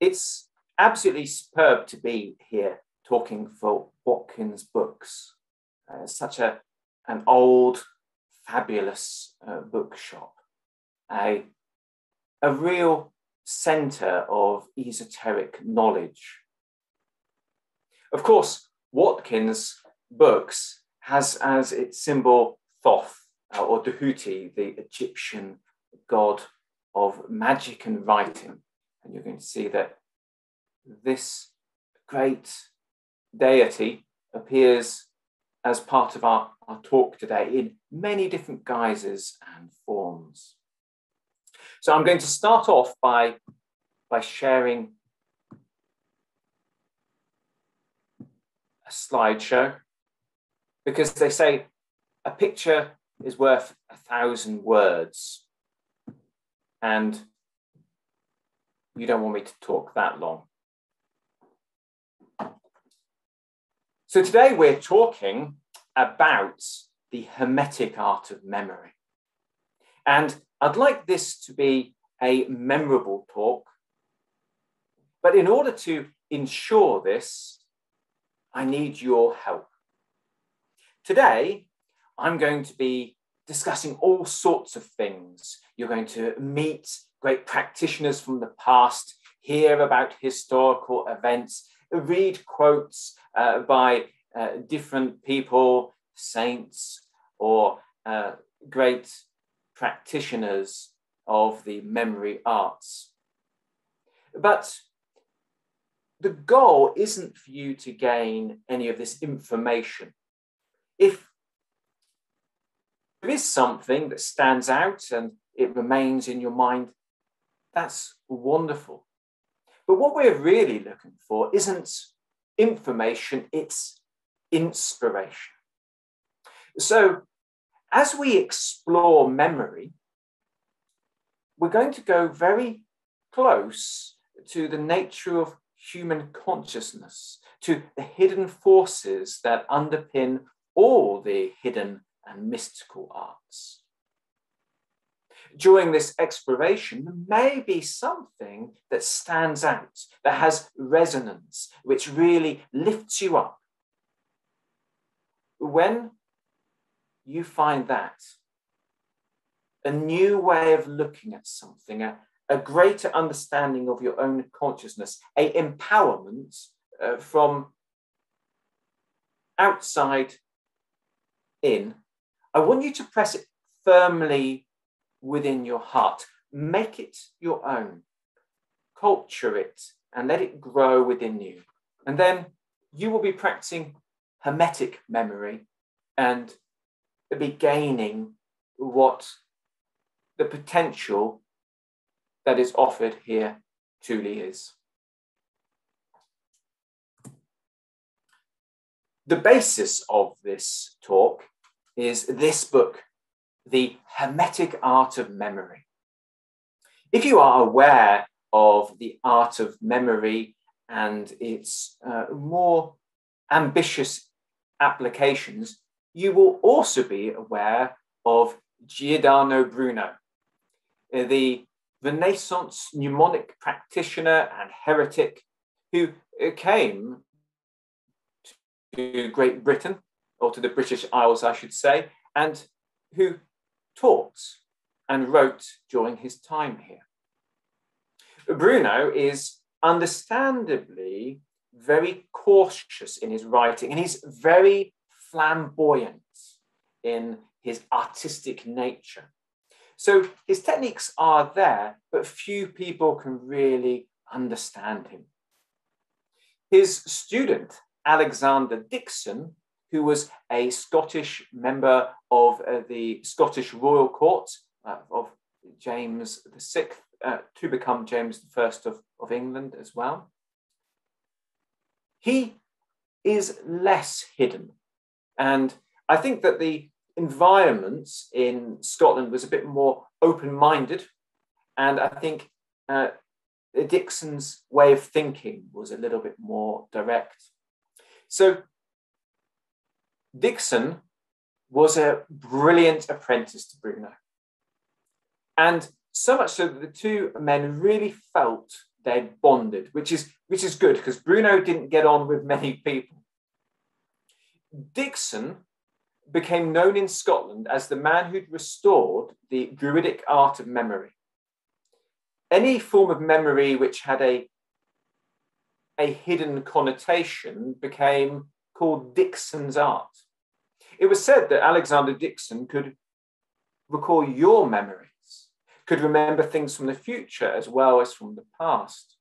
It's absolutely superb to be here talking for Watkins Books. Uh, such a, an old, fabulous uh, bookshop, a, a real center of esoteric knowledge. Of course, Watkins Books has as its symbol Thoth, uh, or Tahuti, the Egyptian god of magic and writing. And you're going to see that this great deity appears as part of our, our talk today in many different guises and forms. So I'm going to start off by, by sharing a slideshow because they say a picture is worth a thousand words. And you don't want me to talk that long. So today we're talking about the Hermetic art of memory. And I'd like this to be a memorable talk. But in order to ensure this, I need your help. Today, I'm going to be discussing all sorts of things. You're going to meet great practitioners from the past, hear about historical events, read quotes uh, by uh, different people, saints, or uh, great practitioners of the memory arts. But the goal isn't for you to gain any of this information. If there is something that stands out and it remains in your mind, that's wonderful. But what we're really looking for isn't information, it's inspiration. So, as we explore memory, we're going to go very close to the nature of human consciousness, to the hidden forces that underpin all the hidden and mystical arts. During this exploration, there may be something that stands out, that has resonance, which really lifts you up. When you find that, a new way of looking at something, a, a greater understanding of your own consciousness, a empowerment uh, from outside in, I want you to press it firmly within your heart. Make it your own. Culture it and let it grow within you. And then you will be practicing hermetic memory and be gaining what the potential that is offered here truly is. The basis of this talk is this book, The Hermetic Art of Memory. If you are aware of the art of memory and its uh, more ambitious applications, you will also be aware of Giordano Bruno, uh, the Renaissance mnemonic practitioner and heretic who uh, came to Great Britain or to the British Isles, I should say, and who taught and wrote during his time here. Bruno is understandably very cautious in his writing and he's very flamboyant in his artistic nature. So his techniques are there, but few people can really understand him. His student, Alexander Dickson, who was a Scottish member of uh, the Scottish Royal Court uh, of James VI uh, to become James I of, of England as well. He is less hidden. And I think that the environment in Scotland was a bit more open minded. And I think uh, Dickson's way of thinking was a little bit more direct. So Dickson was a brilliant apprentice to Bruno. And so much so that the two men really felt they bonded, which is which is good because Bruno didn't get on with many people. Dickson became known in Scotland as the man who'd restored the druidic art of memory. Any form of memory which had a, a hidden connotation became called Dickson's art. It was said that Alexander Dickson could recall your memories, could remember things from the future as well as from the past.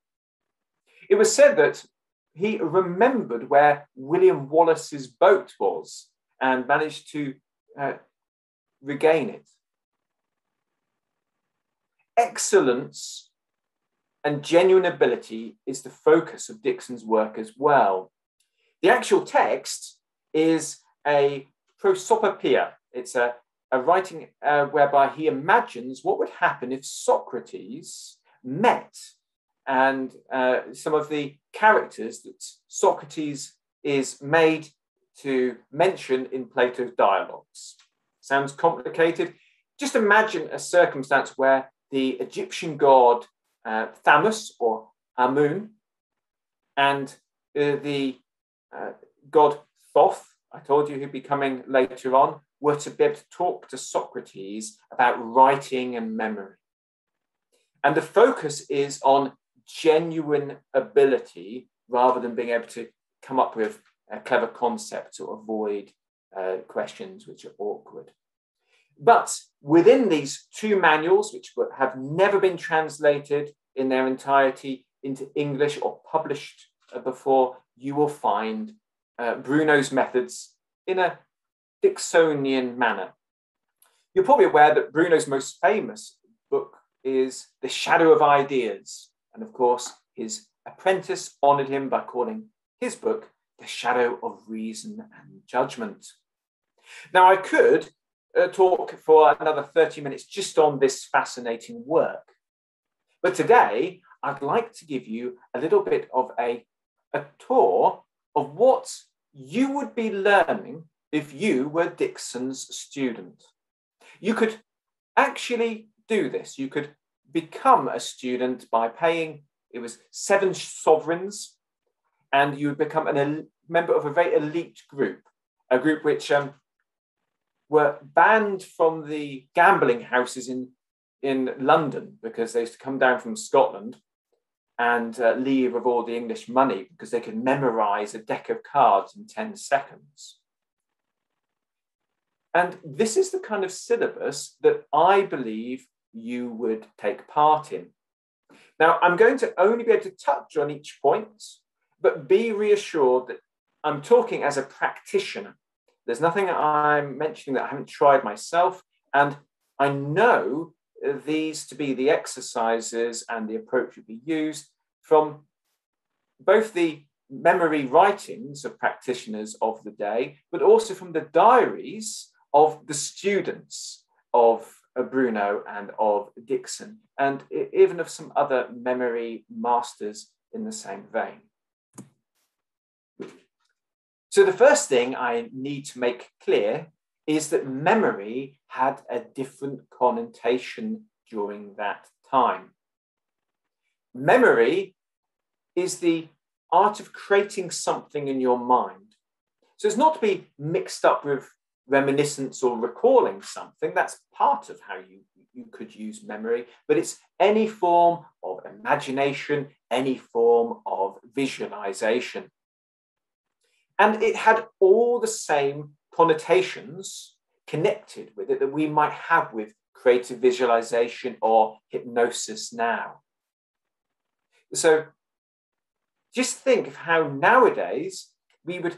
It was said that he remembered where William Wallace's boat was and managed to uh, regain it. Excellence and genuine ability is the focus of Dixon's work as well. The actual text is a prosopopoeia. It's a, a writing uh, whereby he imagines what would happen if Socrates met and uh, some of the characters that Socrates is made to mention in Plato's dialogues. Sounds complicated? Just imagine a circumstance where the Egyptian god uh, Thamus or Amun and uh, the uh, god Thoth, I told you who'd be coming later on, were to be able to talk to Socrates about writing and memory. And the focus is on genuine ability rather than being able to come up with a clever concept to avoid uh, questions which are awkward. But within these two manuals, which have never been translated in their entirety into English or published uh, before, you will find uh, Bruno's methods in a Dicksonian manner. You're probably aware that Bruno's most famous book is The Shadow of Ideas. And of course, his apprentice honored him by calling his book the shadow of reason and judgment. Now, I could uh, talk for another 30 minutes just on this fascinating work. But today, I'd like to give you a little bit of a, a tour of what you would be learning if you were Dickson's student. You could actually do this. You could become a student by paying, it was seven sovereigns and you would become a el- member of a very elite group, a group which um, were banned from the gambling houses in, in London because they used to come down from Scotland and uh, leave with all the English money because they could memorize a deck of cards in 10 seconds. And this is the kind of syllabus that I believe you would take part in. Now, I'm going to only be able to touch on each point but be reassured that I'm talking as a practitioner. There's nothing I'm mentioning that I haven't tried myself. And I know these to be the exercises and the approach to be used from both the memory writings of practitioners of the day, but also from the diaries of the students of uh, Bruno and of Dickson, and even of some other memory masters in the same vein. So the first thing I need to make clear is that memory had a different connotation during that time. Memory is the art of creating something in your mind. So it's not to be mixed up with reminiscence or recalling something. That's part of how you, you could use memory, but it's any form of imagination, any form of visualization. And it had all the same connotations connected with it that we might have with creative visualization or hypnosis now. So just think of how nowadays we would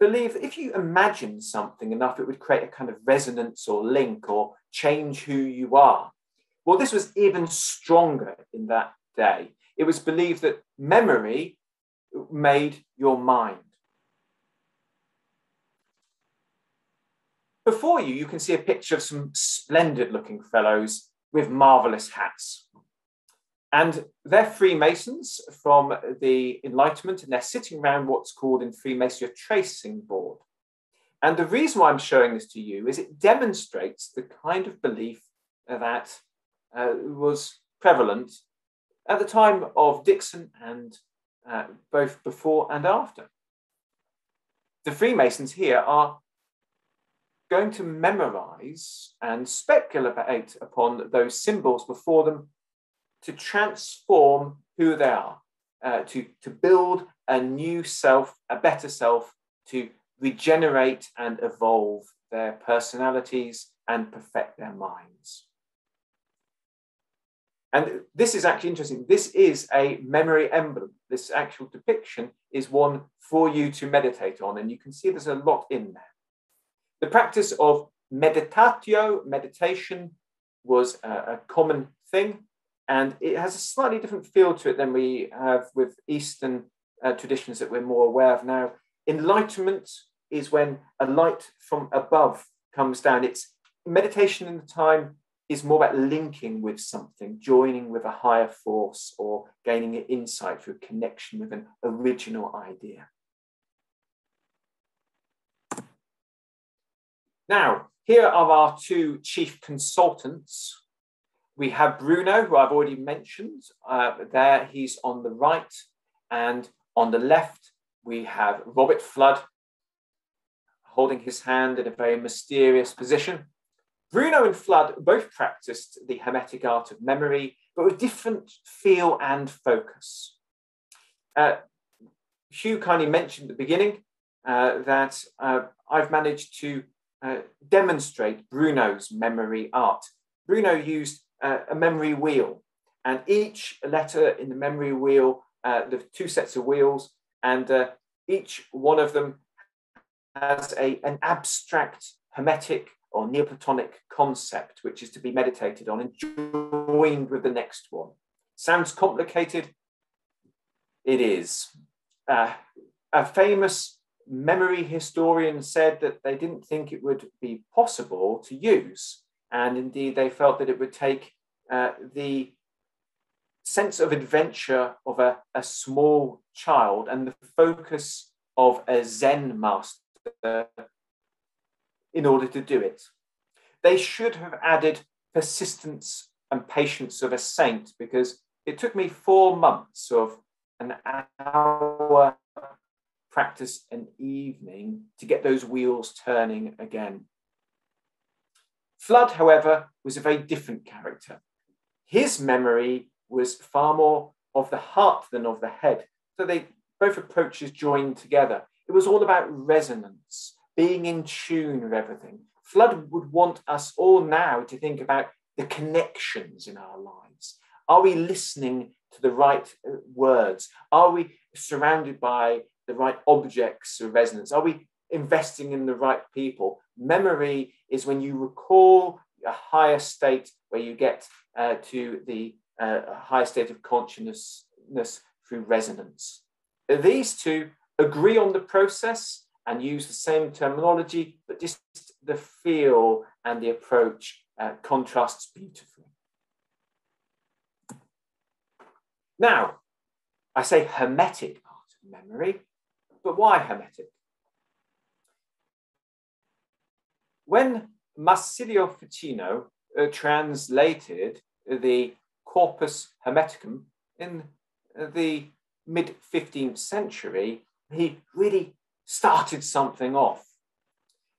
believe that if you imagine something enough, it would create a kind of resonance or link or change who you are. Well, this was even stronger in that day. It was believed that memory made your mind. Before you, you can see a picture of some splendid looking fellows with marvelous hats. And they're Freemasons from the Enlightenment, and they're sitting around what's called in Freemasonry a tracing board. And the reason why I'm showing this to you is it demonstrates the kind of belief that uh, was prevalent at the time of Dickson and uh, both before and after. The Freemasons here are going to memorize and speculate upon those symbols before them to transform who they are, uh, to, to build a new self, a better self, to regenerate and evolve their personalities and perfect their minds. And this is actually interesting. This is a memory emblem. This actual depiction is one for you to meditate on. And you can see there's a lot in there. The practice of meditatio, meditation, was a, a common thing. And it has a slightly different feel to it than we have with Eastern uh, traditions that we're more aware of now. Enlightenment is when a light from above comes down. It's meditation in the time is more about linking with something, joining with a higher force, or gaining an insight through connection with an original idea. Now, here are our two chief consultants. We have Bruno, who I've already mentioned. Uh, there, he's on the right. And on the left, we have Robert Fludd holding his hand in a very mysterious position. Bruno and Fludd both practiced the Hermetic art of memory, but with different feel and focus. Uh, Hugh kindly mentioned at the beginning uh, that uh, I've managed to uh, demonstrate Bruno's memory art. Bruno used uh, a memory wheel, and each letter in the memory wheel, uh, the two sets of wheels, and each one of them has a, an abstract hermetic or Neoplatonic concept, which is to be meditated on and joined with the next one. Sounds complicated? It is. Uh, a famous memory historians said that they didn't think it would be possible to use. And indeed, they felt that it would take uh, the sense of adventure of a, a small child and the focus of a Zen master in order to do it. They should have added persistence and patience of a saint because it took me four months of an hour practice an evening to get those wheels turning again. Fludd, however, was a very different character. His memory was far more of the heart than of the head. So they both approaches joined together. It was all about resonance being in tune with everything. Fludd would want us all now to think about the connections in our lives. Are we listening to the right uh, words? Are we surrounded by the right objects of resonance? Are we investing in the right people? Memory is when you recall a higher state where you get uh, to the uh, higher state of consciousness through resonance. These two agree on the process and use the same terminology, but just the feel and the approach uh, contrasts beautifully. Now, I say hermetic art of memory, but why hermetic? When Marsilio Ficino uh, translated the Corpus Hermeticum in the mid 15th century, he really started something off.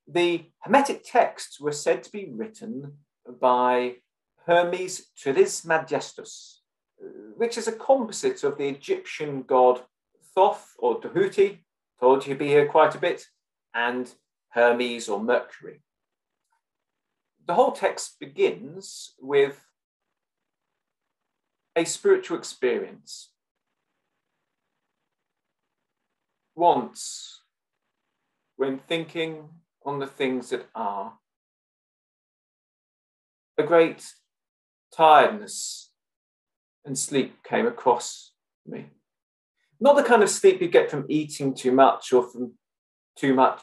The Hermetic texts were said to be written by Hermes Trismegistus, which is a composite of the Egyptian god Thoth or Tahuti, told you be here quite a bit, and Hermes or Mercury. The whole text begins with a spiritual experience. Once when thinking on the things that are. A great tiredness and sleep came across me. Not the kind of sleep you get from eating too much or from too much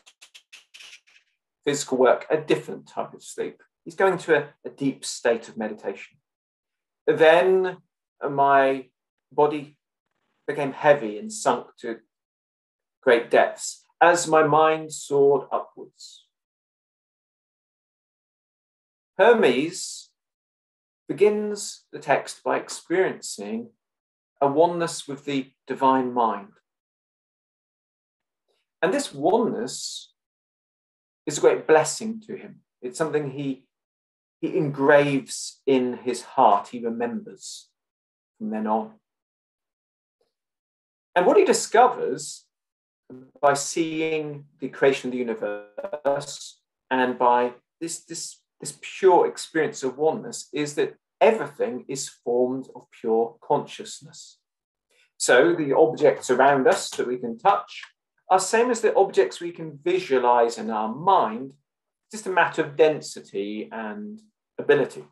physical work, a different type of sleep. He's going to a, a deep state of meditation. Then uh, my body became heavy and sunk to great depths as my mind soared upwards. Hermes begins the text by experiencing a oneness with the divine mind. And this oneness is a great blessing to him. It's something he, he engraves in his heart, he remembers from then on. And what he discovers by seeing the creation of the universe and by this, this, this pure experience of oneness is that everything is formed of pure consciousness. So the objects around us that we can touch are same as the objects we can visualize in our mind, just a matter of density and ability.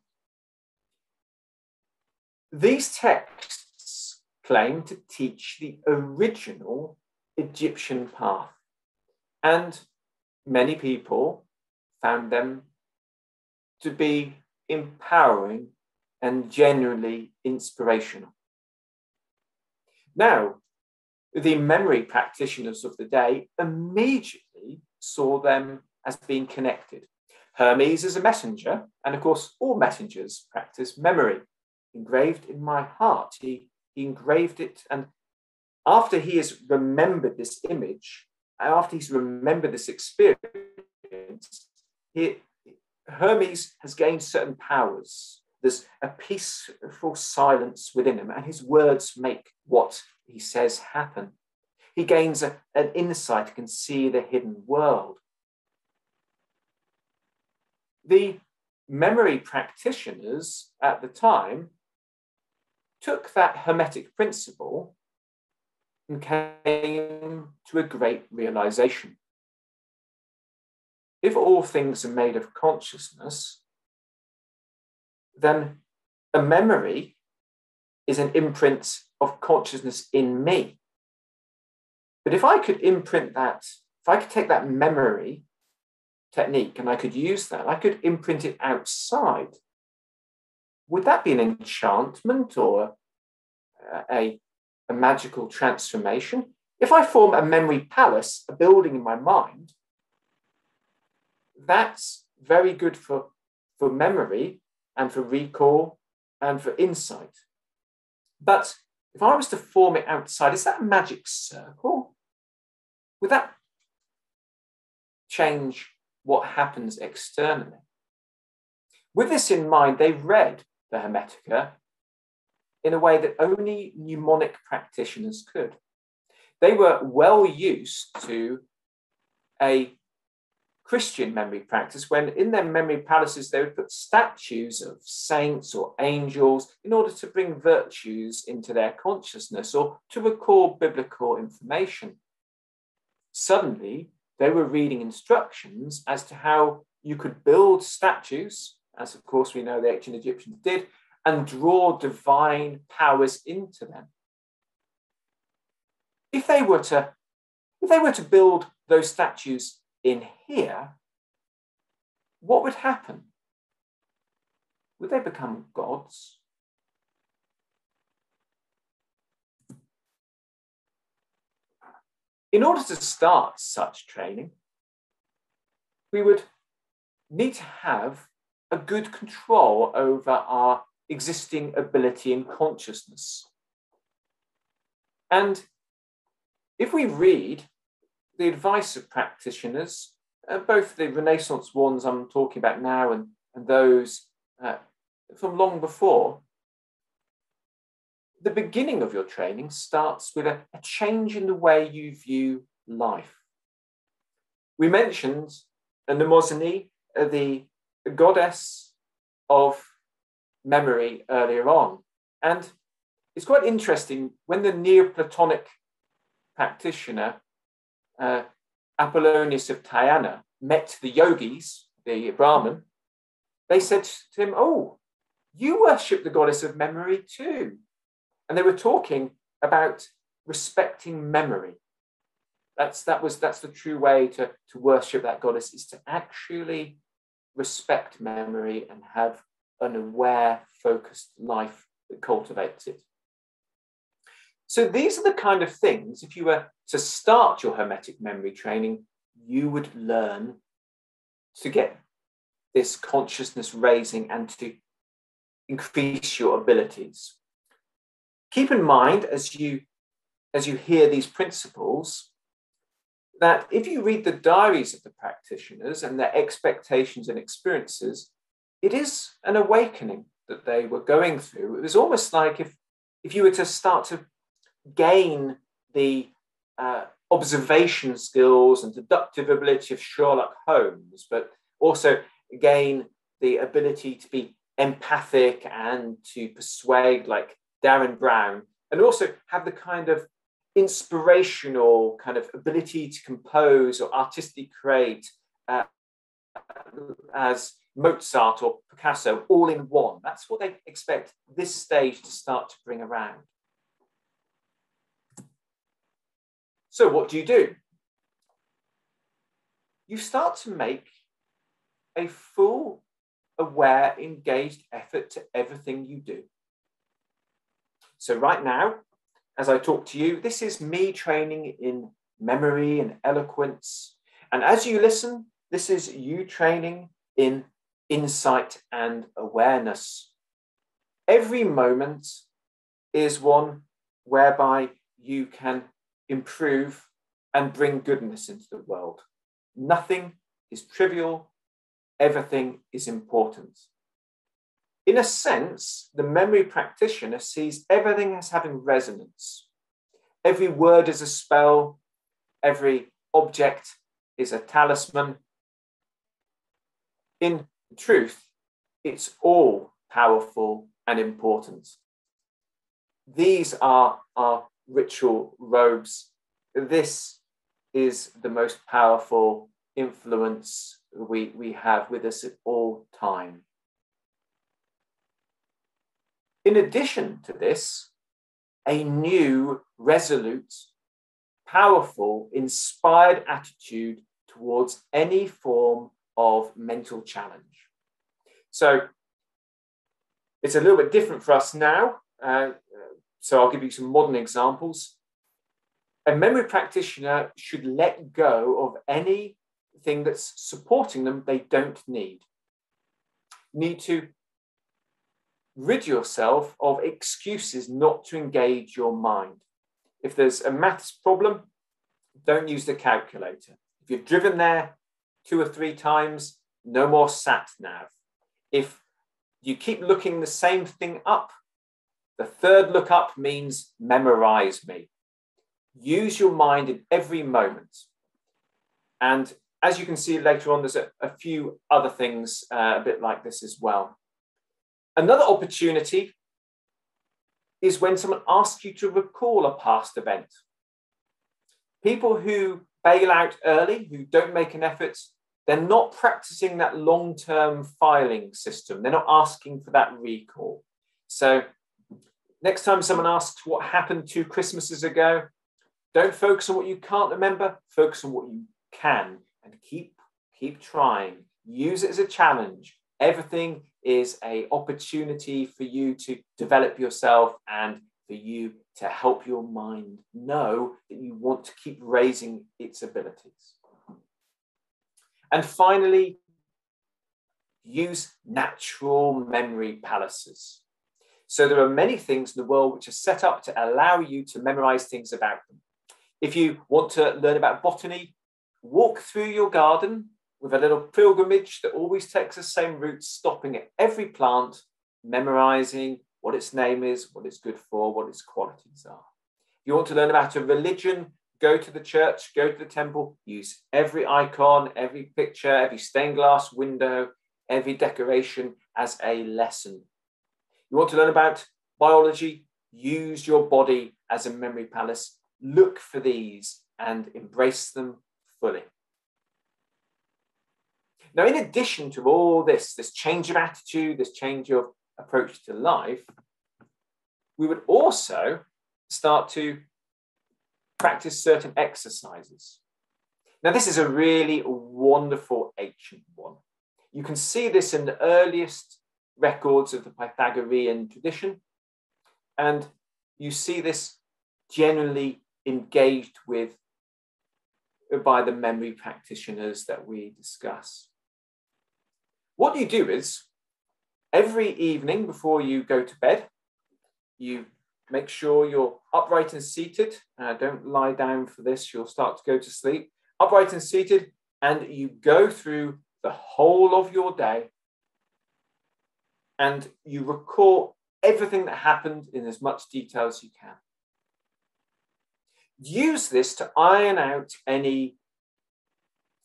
These texts claim to teach the original Egyptian path, and many people found them to be empowering and genuinely inspirational. Now, the memory practitioners of the day immediately saw them as being connected. Hermes is a messenger, and of course, all messengers practice memory. Engraved in my heart, he, he engraved it, and after he has remembered this image, after he's remembered this experience, he, Hermes has gained certain powers. There's a peaceful silence within him, and his words make what he says happen. He gains a, an insight, can see the hidden world. The memory practitioners at the time took that Hermetic principle and came to a great realization. If all things are made of consciousness, then a memory is an imprint of consciousness in me. But if I could imprint that, if I could take that memory technique and I could use that, I could imprint it outside. Would that be an enchantment or a, a magical transformation? If I form a memory palace, a building in my mind, that's very good for, for memory and for recall and for insight. But if I was to form it outside, is that a magic circle? Would that change what happens externally? With this in mind, they read the Hermetica in a way that only mnemonic practitioners could. They were well used to a Christian memory practice when in their memory palaces they would put statues of saints or angels in order to bring virtues into their consciousness or to recall biblical information. Suddenly, they were reading instructions as to how you could build statues, as of course we know the ancient Egyptians did, and draw divine powers into them. If they were to, if they were to build those statues in here, what would happen? Would they become gods? In order to start such training, we would need to have a good control over our existing ability and consciousness. And if we read the advice of practitioners, uh, both the Renaissance ones I'm talking about now and, and those uh, from long before, the beginning of your training starts with a, a change in the way you view life. We mentioned Mnemosyne, uh, the goddess of memory earlier on. And it's quite interesting when the Neoplatonic practitioner uh, Apollonius of Tyana met the yogis, the Brahmin, they said to him, Oh, you worship the goddess of memory too. And they were talking about respecting memory. That's, that was, that's the true way to, to worship that goddess, is to actually respect memory and have an aware, focused life that cultivates it. So these are the kind of things, if you were to start your Hermetic memory training, you would learn to get this consciousness raising and to increase your abilities. keep in mind as you as you hear these principles that if you read the diaries of the practitioners and their expectations and experiences, it is an awakening that they were going through. It was almost like if, if you were to start to gain the uh, observation skills and deductive ability of Sherlock Holmes, but also gain the ability to be empathic and to persuade, like Derren Brown, and also have the kind of inspirational kind of ability to compose or artistically create uh, as Mozart or Picasso all in one. That's what they expect this stage to start to bring around. So, what do you do? You start to make a full, aware, engaged effort to everything you do. So, right now, as I talk to you, this is me training in memory and eloquence. And as you listen, this is you training in insight and awareness. Every moment is one whereby you can improve and bring goodness into the world. Nothing is trivial, everything is important. In a sense, the memory practitioner sees everything as having resonance. Every word is a spell, every object is a talisman. In truth, it's all powerful and important. These are our ritual robes. This is the most powerful influence we, we have with us at all time. In addition to this, a new, resolute, powerful, inspired attitude towards any form of mental challenge. So it's a little bit different for us now. Uh, so I'll give you some modern examples. A memory practitioner should let go of anything that's supporting them they don't need. Need to rid yourself of excuses not to engage your mind. If there's a maths problem, don't use the calculator. If you've driven there two or three times, no more sat nav. If you keep looking the same thing up, the third look up means memorize me. Use your mind in every moment. And as you can see later on, there's a, a few other things uh, a bit like this as well. Another opportunity is when someone asks you to recall a past event. People who bail out early, who don't make an effort, they're not practicing that long term filing system. They're not asking for that recall. So, next time someone asks what happened two Christmases ago, don't focus on what you can't remember, focus on what you can and keep keep trying. Use it as a challenge. Everything is a opportunity for you to develop yourself and for you to help your mind know that you want to keep raising its abilities. And finally, use natural memory palaces. So there are many things in the world which are set up to allow you to memorize things about them. If you want to learn about botany, walk through your garden with a little pilgrimage that always takes the same route, stopping at every plant, memorizing what its name is, what it's good for, what its qualities are. If you want to learn about a religion, go to the church, go to the temple, use every icon, every picture, every stained glass window, every decoration as a lesson. You want to learn about biology, use your body as a memory palace. Look for these and embrace them fully. Now, in addition to all this, this change of attitude, this change of approach to life, we would also start to practice certain exercises. Now, this is a really wonderful ancient one. You can see this in the earliest records of the Pythagorean tradition, and you see this generally engaged with by the memory practitioners that we discuss. What you do is every evening before you go to bed, you make sure you're upright and seated. Uh, don't lie down for this, you'll start to go to sleep. Upright and seated, and you go through the whole of your day and you record everything that happened in as much detail as you can. Use this to iron out any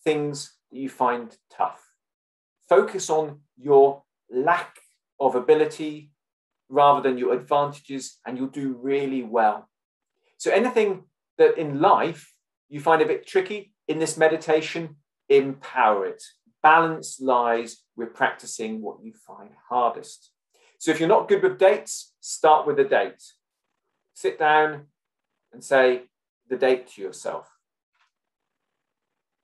things that you find tough. Focus on your lack of ability rather than your advantages, and you'll do really well. So, anything that in life you find a bit tricky in this meditation, empower it. Balance lies with practicing what you find hardest. So, if you're not good with dates, start with a date. Sit down and say the date to yourself.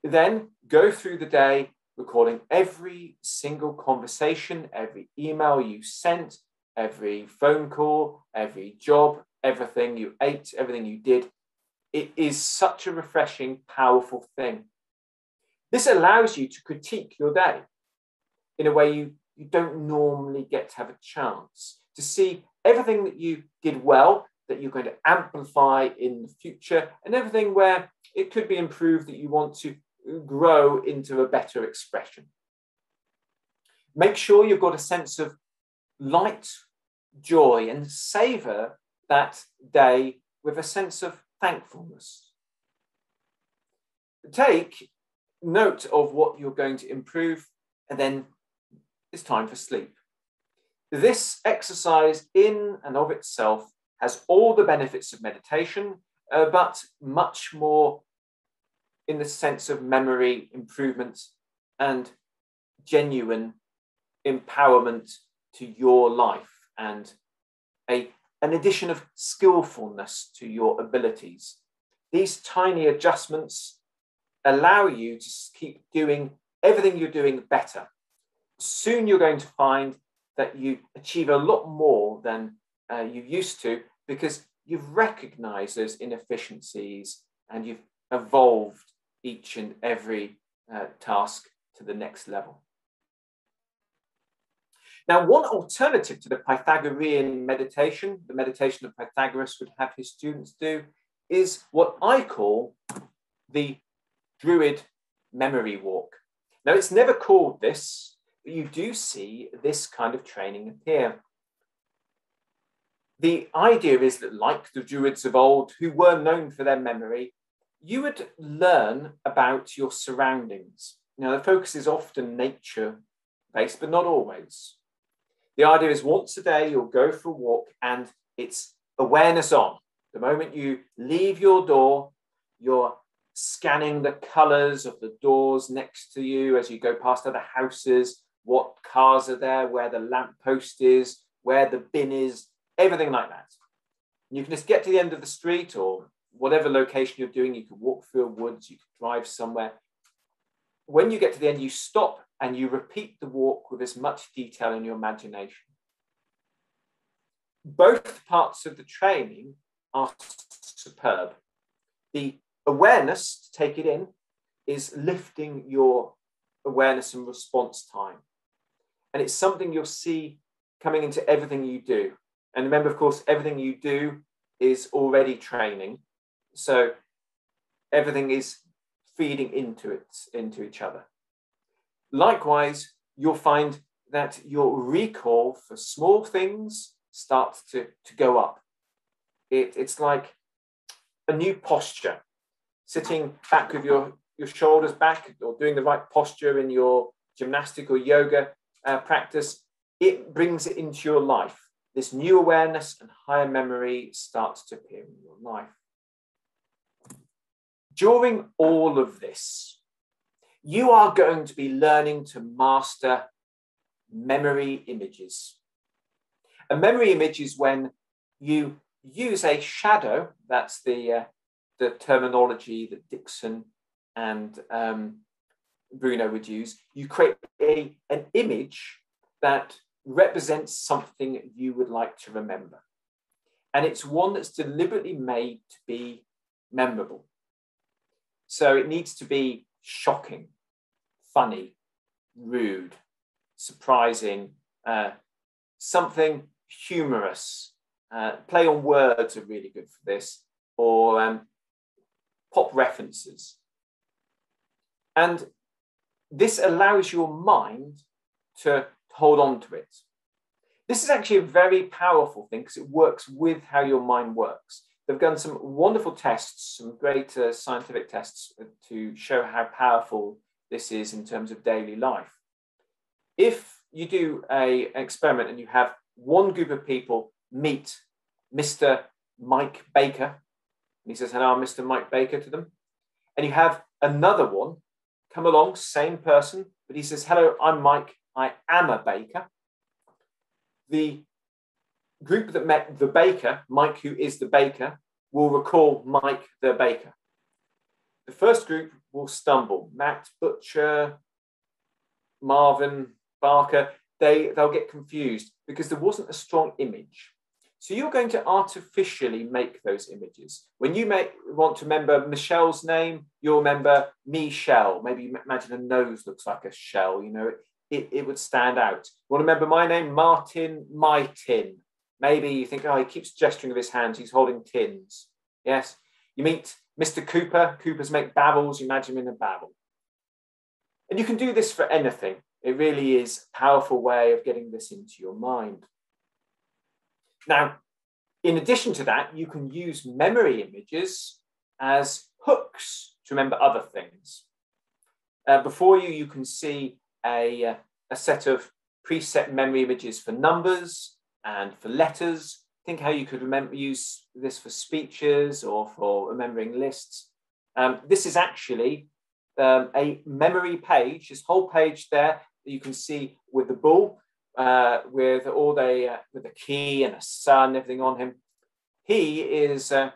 Then go through the day recording every single conversation, every email you sent, every phone call, every job, everything you ate, everything you did. It is such a refreshing, powerful thing. This allows you to critique your day in a way you, you don't normally get to have a chance to see everything that you did well, that you're going to amplify in the future, and everything where it could be improved that you want to grow into a better expression. Make sure you've got a sense of light, joy, and savor that day with a sense of thankfulness. Take note of what you're going to improve, and then it's time for sleep. This exercise, in and of itself, has all the benefits of meditation, uh, but much more in the sense of memory improvement and genuine empowerment to your life and a, an addition of skillfulness to your abilities. These tiny adjustments allow you to keep doing everything you're doing better. Soon you're going to find that you achieve a lot more than uh, you used to because you've recognized those inefficiencies and you've evolved each and every uh, task to the next level. Now, one alternative to the Pythagorean meditation, the meditation that Pythagoras would have his students do, is what I call the Druid memory walk. Now, it's never called this, but you do see this kind of training appear. The idea is that, like the Druids of old, who were known for their memory, you would learn about your surroundings. Now, the focus is often nature based, but not always. The idea is once a day you'll go for a walk and it's awareness on. The moment you leave your door, you're scanning the colors of the doors next to you as you go past other houses, what cars are there, where the lamppost is, where the bin is, everything like that. You can just get to the end of the street or whatever location you're doing, you can walk through a woods, you can drive somewhere. When you get to the end, you stop and you repeat the walk with as much detail in your imagination. Both parts of the training are superb. The awareness to take it in is lifting your awareness and response time. And it's something you'll see coming into everything you do. And remember, of course, everything you do is already training. So everything is feeding into it, into each other. Likewise, you'll find that your recall for small things starts to, to go up. It, it's like a new posture, sitting back with your, your shoulders back or doing the right posture in your gymnastic or yoga uh, practice. It brings it into your life. This new awareness and higher memory starts to appear in your life. During all of this, you are going to be learning to master memory images. A memory image is when you use a shadow, that's the, uh, the terminology that Dickson and um, Bruno would use. You create a, an image that represents something you would like to remember. And it's one that's deliberately made to be memorable. So it needs to be shocking, funny, rude, surprising, uh, something humorous, uh, play on words are really good for this, or um, pop references. And this allows your mind to hold on to it. This is actually a very powerful thing because it works with how your mind works. They've done some wonderful tests, some great uh, scientific tests to show how powerful this is in terms of daily life. If you do a, an experiment and you have one group of people meet Mr. Mike Baker, and he says, Hello, I'm Mr. Mike Baker to them, and you have another one come along, same person, but he says, Hello, I'm Mike, I am a baker. The group that met the baker, Mike, who is the baker, will recall Mike the baker. The first group will stumble. Matt Butcher, Marvin Barker, they, they'll get confused because there wasn't a strong image. So you're going to artificially make those images. When you make, want to remember Michelle's name, you'll remember Michelle. Maybe you imagine a nose looks like a shell, you know, it, it would stand out. You want to remember my name, Martin, my tin. Maybe you think, oh, he keeps gesturing with his hands, he's holding tins. Yes. You meet Mr. Cooper, Coopers make barrels, you imagine him in a barrel. And you can do this for anything. It really is a powerful way of getting this into your mind. Now, in addition to that, you can use memory images as hooks to remember other things. Uh, before you, you can see a, a set of preset memory images for numbers and for letters. Think how you could remember use this for speeches or for remembering lists. Um, this is actually um, a memory page, this whole page there that you can see with the bull, uh, with all the uh, with the key and a sun, everything on him. He is uh,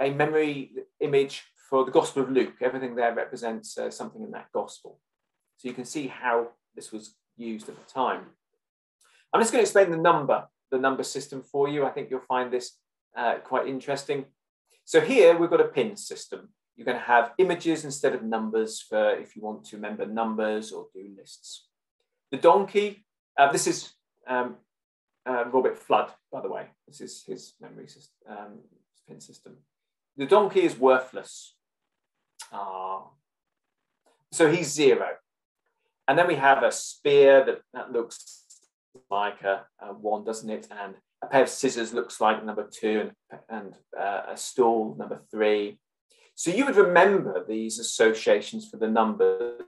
a memory image for the Gospel of Luke. Everything there represents uh, something in that Gospel. So you can see how this was used at the time. I'm just going to explain the number, the number system for you. I think you'll find this uh, quite interesting. So here we've got a pin system. You're going to have images instead of numbers for if you want to remember numbers or do lists. The donkey, uh, this is um, uh, Robert Fludd, by the way. This is his memory system, um, pin system. The donkey is worthless. Ah. So he's zero. And then we have a spear that, that looks like a, a, one, doesn't it? And a pair of scissors looks like number two, and, and uh, a stool, number three. So you would remember these associations for the numbers.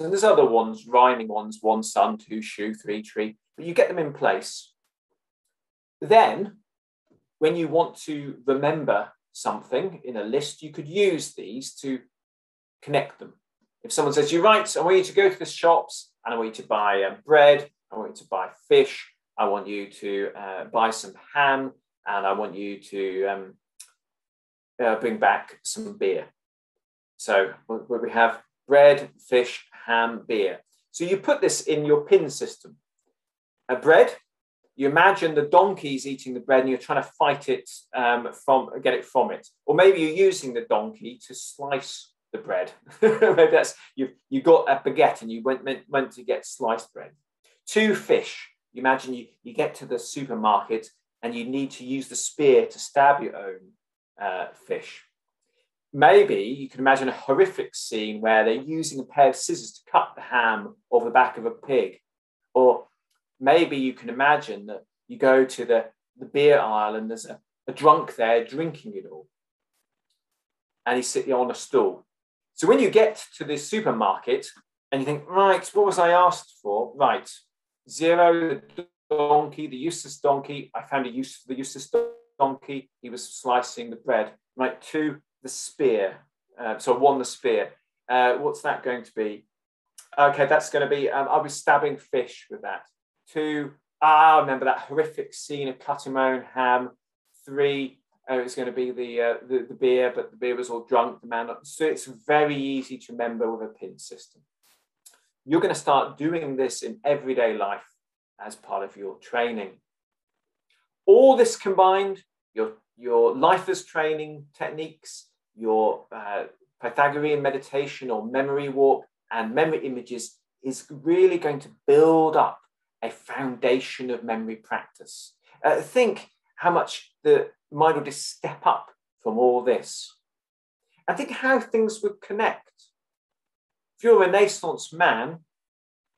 And there's other ones, rhyming ones, one sun, two shoe, three tree, but you get them in place. Then, when you want to remember something in a list, you could use these to connect them. If someone says, You're right, I want you to go to the shops and I want you to buy um, bread, I want you to buy fish, I want you to uh, buy some ham, and I want you to um, uh, bring back some beer. So we have bread, fish, ham, beer. So you put this in your pin system. A bread, you imagine the donkey's eating the bread and you're trying to fight it um, from get it from it. Or maybe you're using the donkey to slice the bread. Maybe that's you you got a baguette and you went meant, went to get sliced bread. Two fish. You imagine you, you get to the supermarket and you need to use the spear to stab your own uh, fish. Maybe you can imagine a horrific scene where they're using a pair of scissors to cut the ham off the back of a pig. Or maybe you can imagine that you go to the, the beer aisle and there's a, a drunk there drinking it all. And he's sitting on a stool so when you get to the supermarket and you think, right, what was I asked for? Right, zero, the donkey, the useless donkey. I found a use for the useless donkey. Donkey, he was slicing the bread. Right, two, the spear. Uh, so one, the spear. Uh, what's that going to be? Okay, that's going to be, um, I was stabbing fish with that. Two, ah, remember that horrific scene of cutting my own ham. Three, oh, it's going to be the, uh, the, the beer, but the beer was all drunk. The man, so it's very easy to remember with a pin system. You're going to start doing this in everyday life as part of your training. All this combined, your your lifers training techniques, your uh, Pythagorean meditation or memory walk, and memory images is really going to build up a foundation of memory practice. Uh, think how much the mind will just step up from all this and think how things would connect. If you're a Renaissance man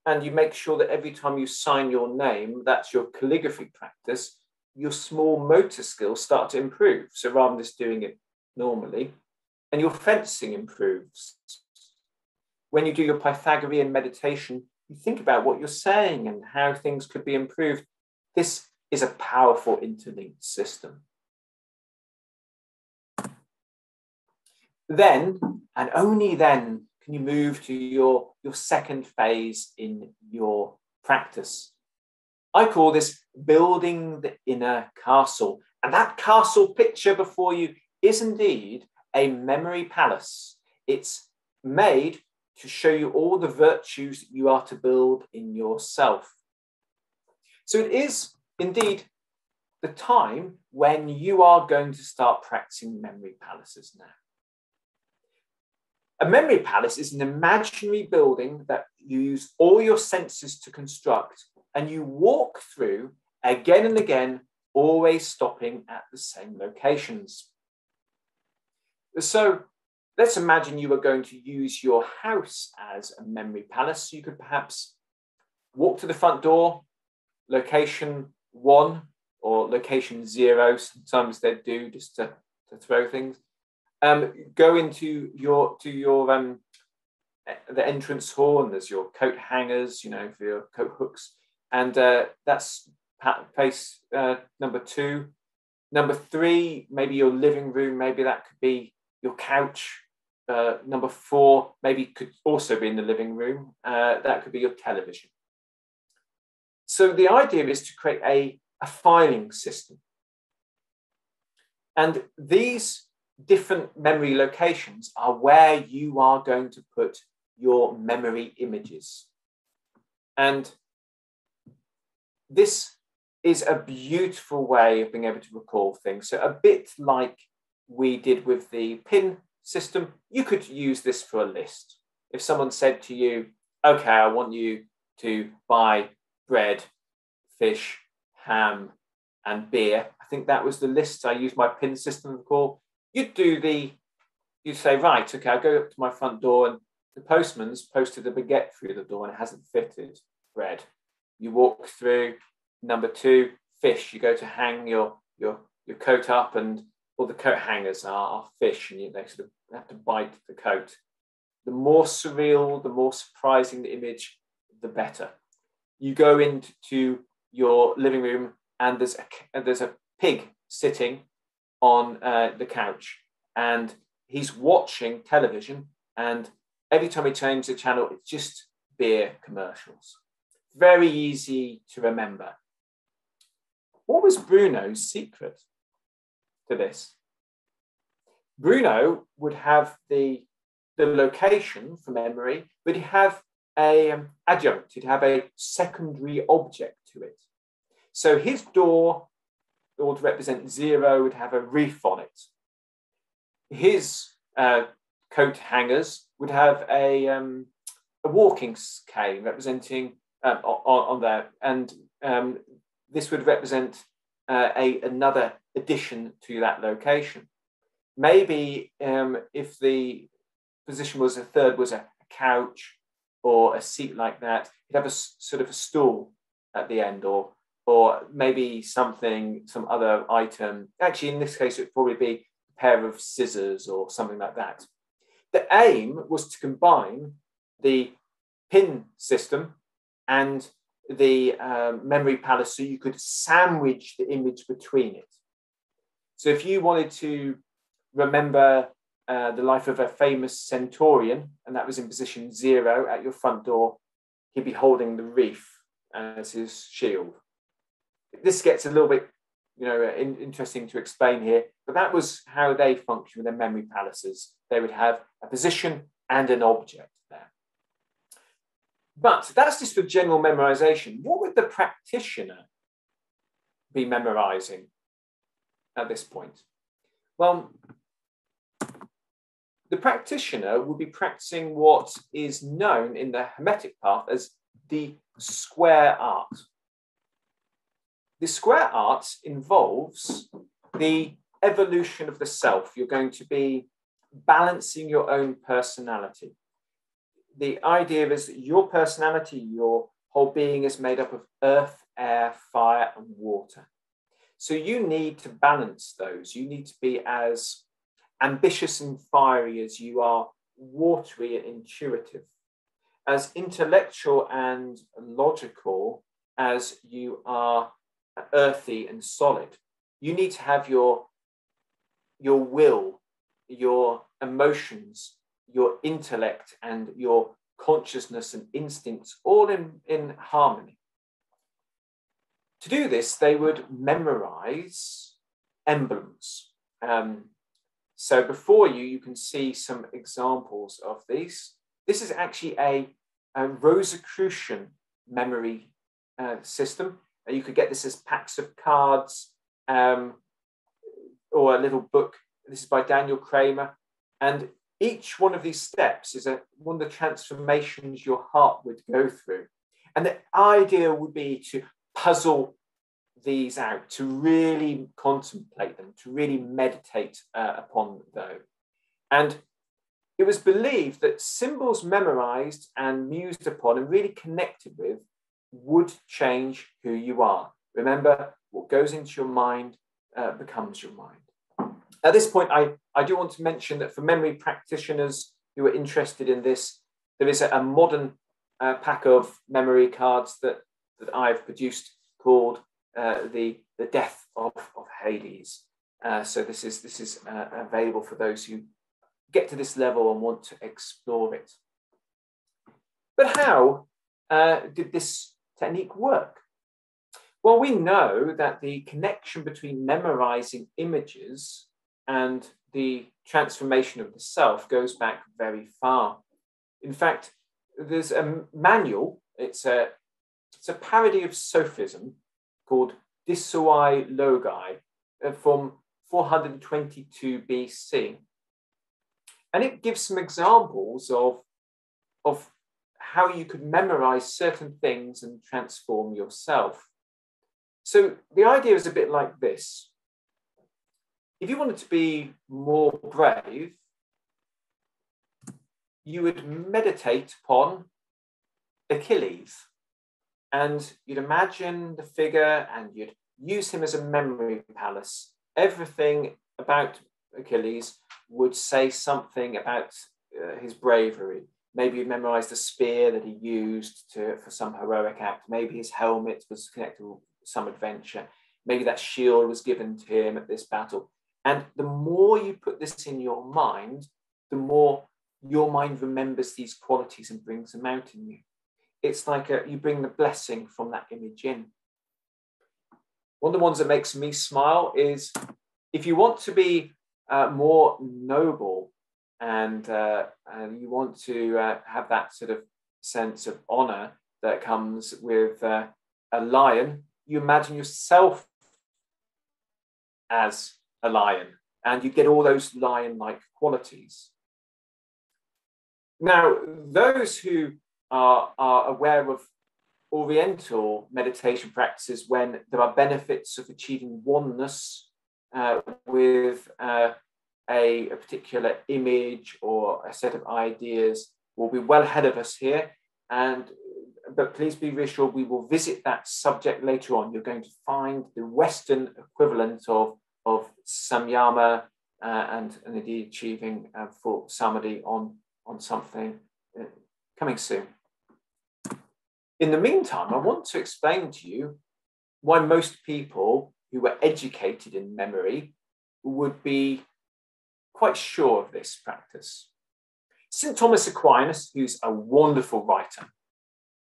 and you make sure that every time you sign your name, that's your calligraphy practice, your small motor skills start to improve. So rather than just doing it normally, and your fencing improves. When you do your Pythagorean meditation, you think about what you're saying and how things could be improved. This is a powerful interlinked system. Then, and only then, can you move to your, your second phase in your practice. I call this building the inner castle. And that castle picture before you is indeed a memory palace. It's made to show you all the virtues that you are to build in yourself. So it is indeed the time when you are going to start practicing memory palaces now. A memory palace is an imaginary building that you use all your senses to construct and you walk through again and again, always stopping at the same locations. So let's imagine you were going to use your house as a memory palace. You could perhaps walk to the front door, location one or location zero. Sometimes they do just to, to throw things. Um, go into your to your um, the entrance hall, and there's your coat hangers, you know, for your coat hooks, and uh, that's place uh, number two. Number three, maybe your living room. Maybe that could be your couch. Uh, number four, maybe could also be in the living room. Uh, that could be your television. So the idea is to create a, a filing system. And these different memory locations are where you are going to put your memory images. And this is a beautiful way of being able to recall things. So, a bit like we did with the pin system, you could use this for a list. If someone said to you, okay, I want you to buy bread, fish, ham, and beer, I think that was the list I used my pin system to recall you'd do the, you'd say, right, okay, I'll go up to my front door and the postman's posted a baguette through the door and it hasn't fitted bread. You walk through number two, fish. You go to hang your your your coat up and all the coat hangers are, are fish and you they sort of have to bite the coat. The more surreal, the more surprising the image, the better. You go into your living room and there's a there's a pig sitting on uh, the couch and he's watching television and every time he changes the channel it's just beer commercials very easy to remember. What was bruno's secret to this? Bruno would have the the location for memory but he'd have a um, adjunct. He'd have a secondary object to it. So his door or to represent zero would have a reef on it. His uh, coat hangers would have a, um, a walking cane representing um, on, on, there, and um, this would represent uh, a another addition to that location. Maybe um, if the position was a third was a, couch or a seat like that, you'd have a sort of a stool at the end or or maybe something, some other item. Actually, in this case, it would probably be a pair of scissors or something like that. The aim was to combine the pin system and the um, memory palace so you could sandwich the image between it. So if you wanted to remember uh, the life of a famous centurion, and that was in position zero at your front door, he'd be holding the reef as his shield this gets a little bit, you know, in, interesting to explain here, but that was how they function with their memory palaces. They would have a position and an object. But that's just for general memorization. What would the practitioner be memorizing at this point? Well, the practitioner would be practicing what is known in the Hermetic path as the square art. The square art involves the evolution of the self. You're going to be balancing your own personality. The idea is that your personality, your whole being is made up of earth, air, fire, and water. So you need to balance those. You need to be as ambitious and fiery as you are watery and intuitive, as intellectual and logical as you are earthy and solid. You need to have your, your will, your emotions, your intellect, and your consciousness and instincts all in, in harmony. To do this, they would memorize emblems. Um, so before you, you can see some examples of these. This is actually a, a Rosicrucian memory uh, system. Uh, you could get this as packs of cards um, or a little book. This is by Daniel Cramer. And each one of these steps is a, one of the transformations your heart would go through. And the idea would be to puzzle these out, to really contemplate them, to really meditate uh, upon them. And it was believed that symbols memorized and mused upon and really connected with would change who you are. Remember, what goes into your mind uh, becomes your mind. At this point, I, I do want to mention that for memory practitioners who are interested in this, there is a, a modern uh, pack of memory cards that, that I've produced called uh, the, the Death of, of Hades. Uh, so this is, this is uh, available for those who get to this level and want to explore it. But how uh, did this technique work? Well, we know that the connection between memorizing images and the transformation of the self goes back very far. In fact, there's a manual, it's a, it's a parody of sophism called Dissoi Logoi uh, from 422 BC. And it gives some examples of, of how you could memorize certain things and transform yourself. So the idea is a bit like this if you wanted to be more brave, you would meditate upon Achilles and you'd imagine the figure and you'd use him as a memory palace. Everything about Achilles would say something about uh, his bravery. Maybe you memorized the spear that he used to, for some heroic act. Maybe his helmet was connected to some adventure. Maybe that shield was given to him at this battle. And the more you put this in your mind, the more your mind remembers these qualities and brings them out in you. It's like a, you bring the blessing from that image in. One of the ones that makes me smile is if you want to be uh, more noble and, uh, and you want to uh, have that sort of sense of honor that comes with uh, a lion, you imagine yourself as a lion, and you get all those lion like qualities. Now, those who are, are aware of Oriental meditation practices when there are benefits of achieving oneness uh, with uh, a, a, particular image or a set of ideas will be well ahead of us here. And but please be reassured, we will visit that subject later on. You're going to find the Western equivalent of of samyama uh, and, and indeed achieving uh, full samadhi on, on something uh, coming soon. In the meantime, I want to explain to you why most people who were educated in memory would be quite sure of this practice. St. Thomas Aquinas, who's a wonderful writer,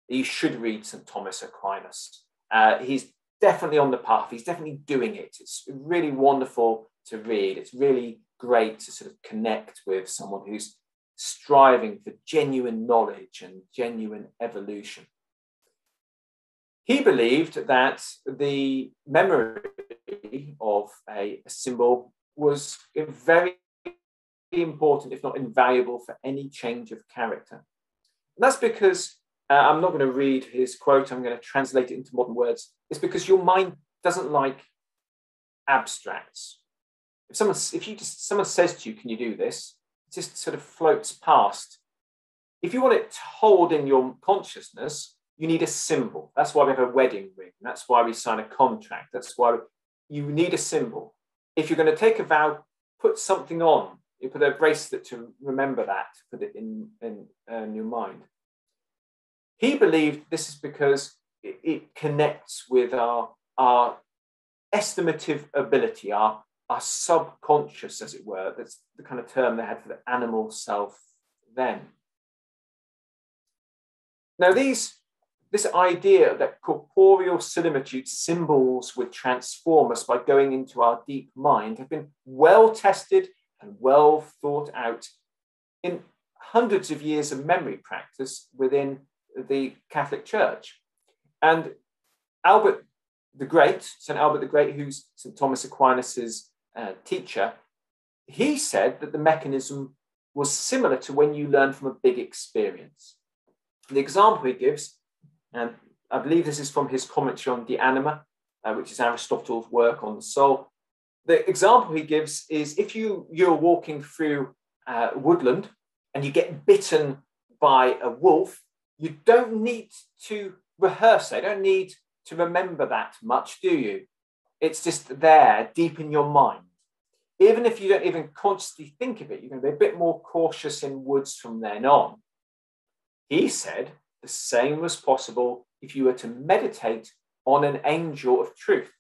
you should read St. Thomas Aquinas. Uh, he's definitely on the path. He's definitely doing it. It's really wonderful to read. It's really great to sort of connect with someone who's striving for genuine knowledge and genuine evolution. He believed that the memory of a, a symbol was very important, if not invaluable, for any change of character. And that's because uh, I'm not going to read his quote, I'm going to translate it into modern words. It's because your mind doesn't like abstracts. If someone, if you just someone says to you, "Can you do this?" It just sort of floats past. If you want it to hold in your consciousness, you need a symbol. That's why we have a wedding ring. That's why we sign a contract. That's why you need a symbol. If you're going to take a vow, put something on. You put a bracelet to remember that, put it in, in, in your mind. He believed this is because it, connects with our, our estimative ability, our, our subconscious, as it were. That's the kind of term they had for the animal self then. Now, these this idea that corporeal similitude symbols would transform us by going into our deep mind have been well tested and well thought out in hundreds of years of memory practice within the Catholic Church. And Albert the Great, St. Albert the Great, who's St. Thomas Aquinas's uh, teacher, he said that the mechanism was similar to when you learn from a big experience. The example he gives and I believe this is from his commentary on De Anima, uh, which is Aristotle's work on the soul. The example he gives is if you, you're walking through uh, woodland and you get bitten by a wolf, you don't need to rehearse. You don't need to remember that much, do you? It's just there, deep in your mind. Even if you don't even consciously think of it, you're going to be a bit more cautious in words from then on. He said the same was possible if you were to meditate on an angel of truth.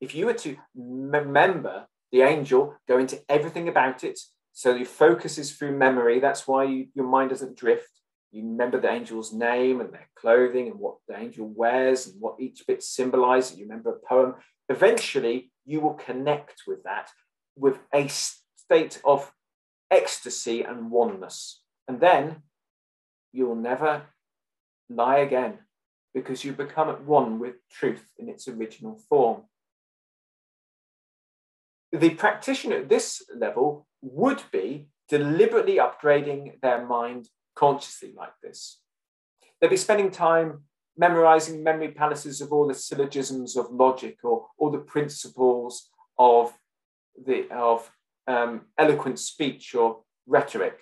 If you were to remember the angel, go into everything about it, so your focus is through memory, that's why you, your mind doesn't drift. You remember the angel's name and their clothing and what the angel wears and what each bit symbolizes. You remember a poem. Eventually, you will connect with that with a state of ecstasy and oneness. And then you'll never lie again, because you become at one with truth in its original form. The practitioner at this level would be deliberately upgrading their mind consciously like this. They'd be spending time memorizing memory palaces of all the syllogisms of logic or all the principles of the of um, eloquent speech or rhetoric.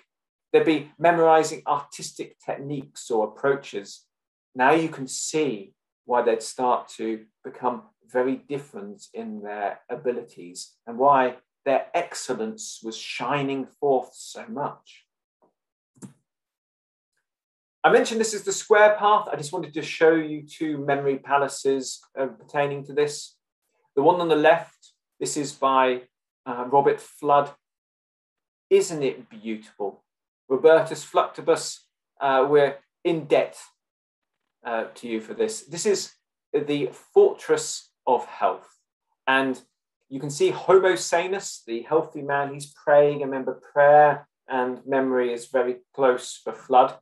They'd be memorizing artistic techniques or approaches. Now you can see why they'd start to become very different in their abilities and why their excellence was shining forth so much. I mentioned this is the square path. I just wanted to show you two memory palaces uh, pertaining to this. The one on the left, this is by uh, Robert Fludd. Isn't it beautiful? Robertus Fluctibus, uh, we're in debt uh, to you for this. This is the fortress of health. And you can see Homo sanus, the healthy man, he's praying. Remember, prayer and memory is very close for Fludd.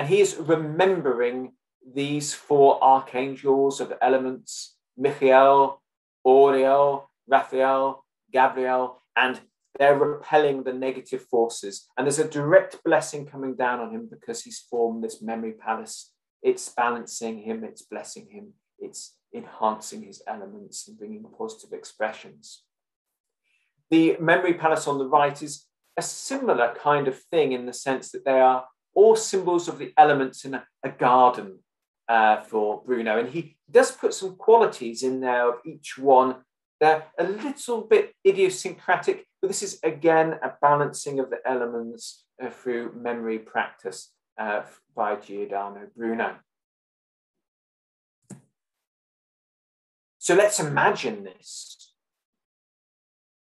And he is remembering these four archangels of elements Michael, Uriel, Raphael, Gabriel, and they're repelling the negative forces. And there's a direct blessing coming down on him because he's formed this memory palace. It's balancing him, it's blessing him, it's enhancing his elements and bringing positive expressions. The memory palace on the right is a similar kind of thing in the sense that they are all symbols of the elements in a, a garden uh, for Bruno. And he does put some qualities in there of each one. They're a little bit idiosyncratic but this is again a balancing of the elements uh, through memory practice uh, by Giordano Bruno. So let's imagine this.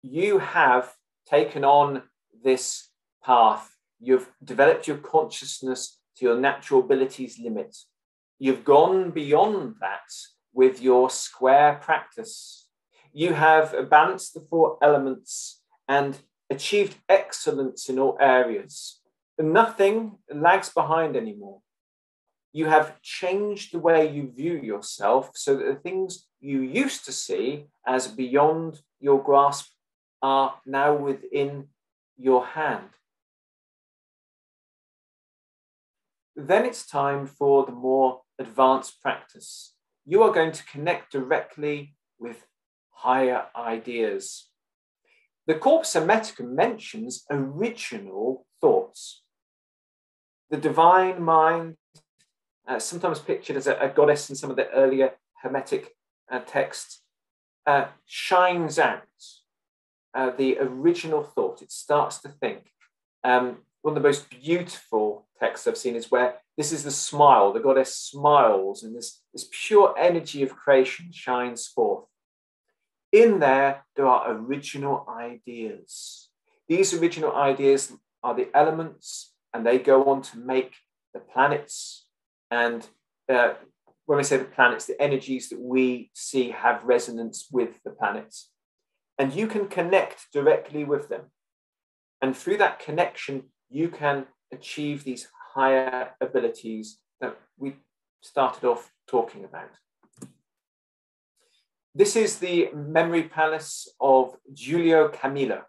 You have taken on this path. You've developed your consciousness to your natural abilities limit. You've gone beyond that with your square practice. You have balanced the four elements and achieved excellence in all areas. Nothing lags behind anymore. You have changed the way you view yourself so that the things you used to see as beyond your grasp are now within your hand. Then it's time for the more advanced practice. You are going to connect directly with higher ideas. The Corpus Hermeticum mentions original thoughts. The divine mind, uh, sometimes pictured as a, a, goddess in some of the earlier Hermetic uh, texts, uh, shines out uh, the original thought. It starts to think. Um, one of the most beautiful texts I've seen is where this is the smile, the goddess smiles, and this, this pure energy of creation shines forth. In there, there are original ideas. These original ideas are the elements, and they go on to make the planets. And uh, when we say the planets, the energies that we see have resonance with the planets. And you can connect directly with them. And through that connection, you can achieve these higher abilities that we started off talking about. This is the memory palace of Giulio Camillo.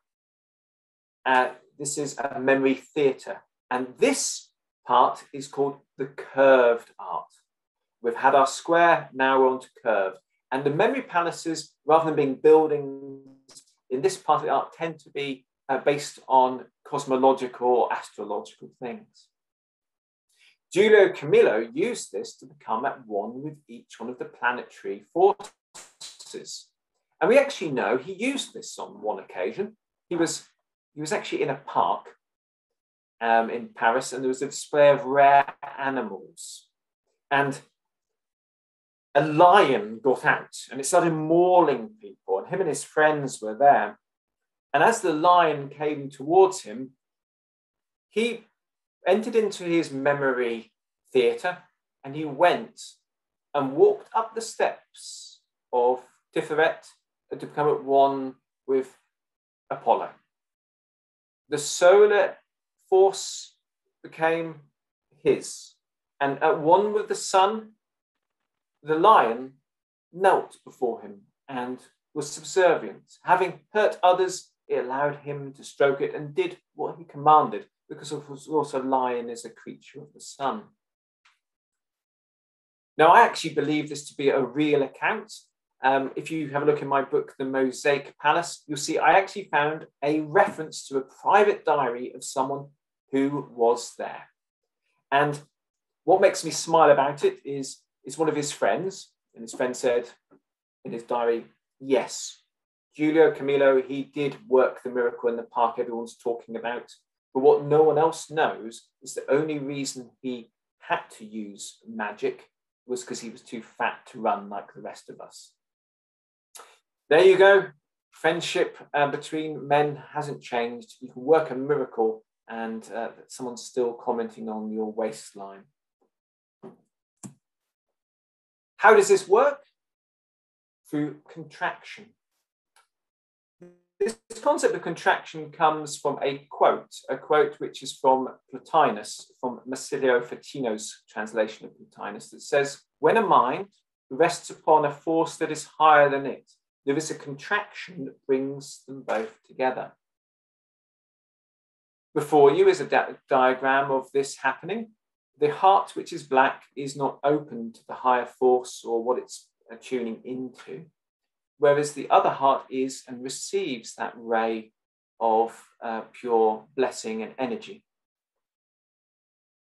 Uh, this is a memory theatre. And this part is called the curved art. We've had our square, now we're on to curved. And the memory palaces, rather than being buildings in this part of the art, tend to be uh, based on cosmological or astrological things. Giulio Camillo used this to become at one with each one of the planetary forces. And we actually know he used this on one occasion. He was, he was actually in a park um, in Paris, and there was a display of rare animals. And a lion got out and it started mauling people, and him and his friends were there. And as the lion came towards him, he entered into his memory theatre and he went and walked up the steps of Tiferet to become at one with Apollo. The solar force became his, and at one with the sun, the lion knelt before him and was subservient. Having hurt others, it allowed him to stroke it and did what he commanded, because of course a lion is a creature of the sun. Now, I actually believe this to be a real account. Um, if you have a look in my book, The Mosaic Palace, you'll see I actually found a reference to a private diary of someone who was there. And what makes me smile about it is it's one of his friends, and his friend said in his diary, Yes, Giulio Camillo, he did work the miracle in the park everyone's talking about. But what no one else knows is the only reason he had to use magic was because he was too fat to run like the rest of us. There you go. Friendship uh, between men hasn't changed. You can work a miracle and uh, someone's still commenting on your waistline. How does this work? Through contraction. This concept of contraction comes from a quote, a quote which is from Plotinus, from Marsilio Ficino's translation of Plotinus, that says, When a mind rests upon a force that is higher than it, there is a contraction that brings them both together. Before you is a di- diagram of this happening. The heart, which is black, is not open to the higher force or what it's tuning into whereas the other heart is and receives that ray of uh, pure blessing and energy.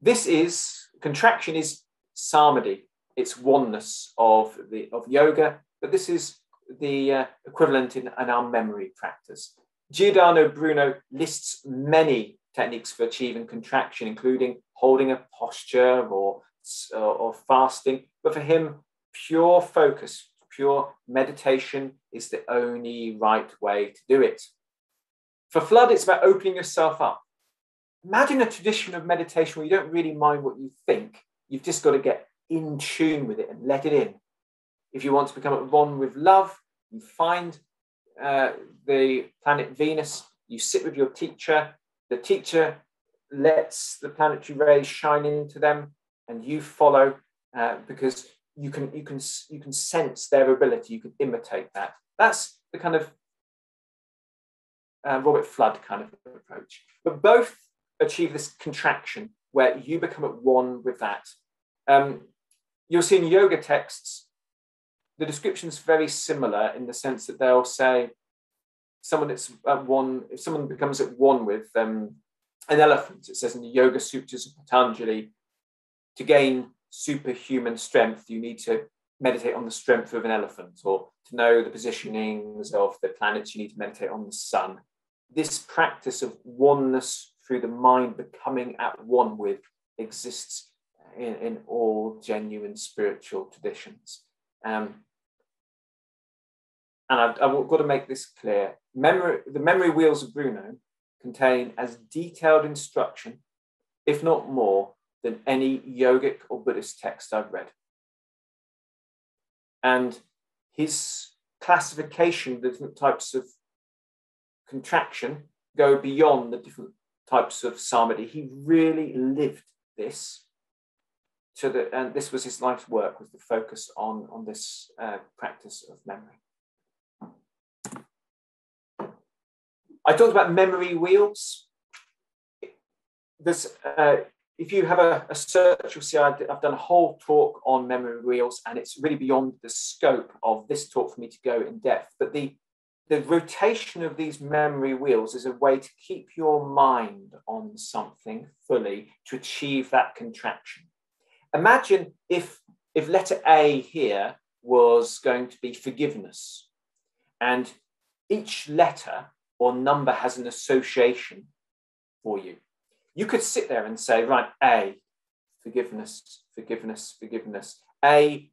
This is contraction is samadhi, it's oneness of the of yoga, but this is the uh, equivalent in, in our memory practice. Giordano Bruno lists many techniques for achieving contraction, including holding a posture or, or, or fasting. But for him, pure focus, pure meditation is the only right way to do it. For Fludd, it's about opening yourself up. Imagine a tradition of meditation where you don't really mind what you think. You've just got to get in tune with it and let it in. If you want to become one with love, you find uh, the planet Venus, you sit with your teacher, the teacher lets the planetary rays shine into them, and you follow uh, because you can you can you can sense their ability you can imitate that. That's the kind of uh, Robert Fludd kind of approach. But both achieve this contraction where you become at one with that. Um, you'll see in yoga texts the description's very similar in the sense that they'll say someone that's at one, if someone becomes at one with um, an elephant, it says in the Yoga Sutras of Patanjali, to gain superhuman strength, you need to meditate on the strength of an elephant, or to know the positionings of the planets, you need to meditate on the sun. This practice of oneness through the mind becoming at one with exists in, in all genuine spiritual traditions. Um, and I've, I've, got to make this clear. Memory, the memory wheels of Bruno contain as detailed instruction, if not more, than any yogic or Buddhist text I've read. And his classification of the different types of contraction go beyond the different types of samadhi. He really lived this. So that, and this was his life's work, was the focus on, on this uh, practice of memory. I talked about memory wheels. There's, uh, if you have a, a search, you'll see I have done a whole talk on memory wheels, and it's really beyond the scope of this talk for me to go in depth. But the, the rotation of these memory wheels is a way to keep your mind on something fully to achieve that contraction. Imagine if, if letter A here was going to be forgiveness, and each letter or number has an association for you you could sit there and say, right, A, forgiveness, forgiveness, forgiveness. A,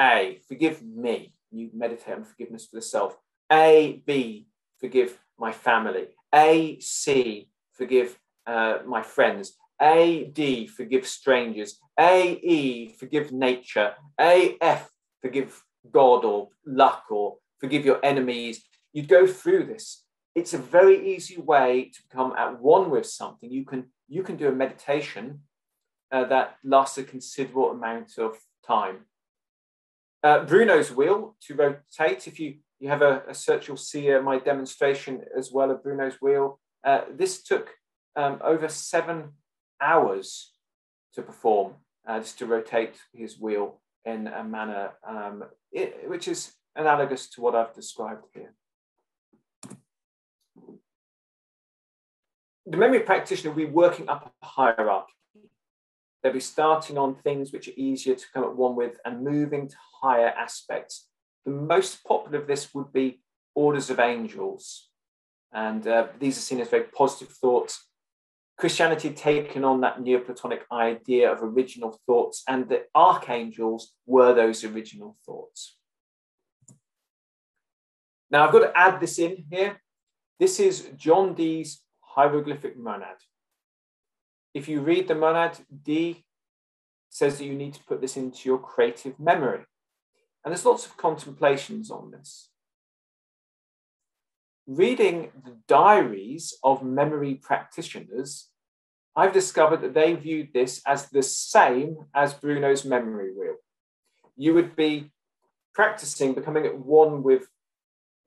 A, forgive me. You meditate on forgiveness for the self. A, B, forgive my family. A, C, forgive uh, my friends. A, D, forgive strangers. A, E, forgive nature. A, F, forgive God or luck or forgive your enemies. You'd go through this it's a very easy way to become at one with something. You can you can do a meditation uh, that lasts a considerable amount of time. Uh, Bruno's wheel to rotate. If you you have a, a search, you'll see uh, my demonstration as well of Bruno's wheel. Uh, this took um, over seven hours to perform, uh, just to rotate his wheel in a manner um, it, which is analogous to what I've described here. The memory practitioner will be working up a hierarchy. They'll be starting on things which are easier to come at one with and moving to higher aspects. The most popular of this would be orders of angels. And uh, these are seen as very positive thoughts. Christianity taken on that Neoplatonic idea of original thoughts, and the archangels were those original thoughts. Now, I've got to add this in here. This is John Dee's hieroglyphic monad. If you read the monad, Dee says that you need to put this into your creative memory. And there's lots of contemplations on this. Reading the diaries of memory practitioners, I've discovered that they viewed this as the same as Bruno's memory wheel. You would be practicing becoming at one with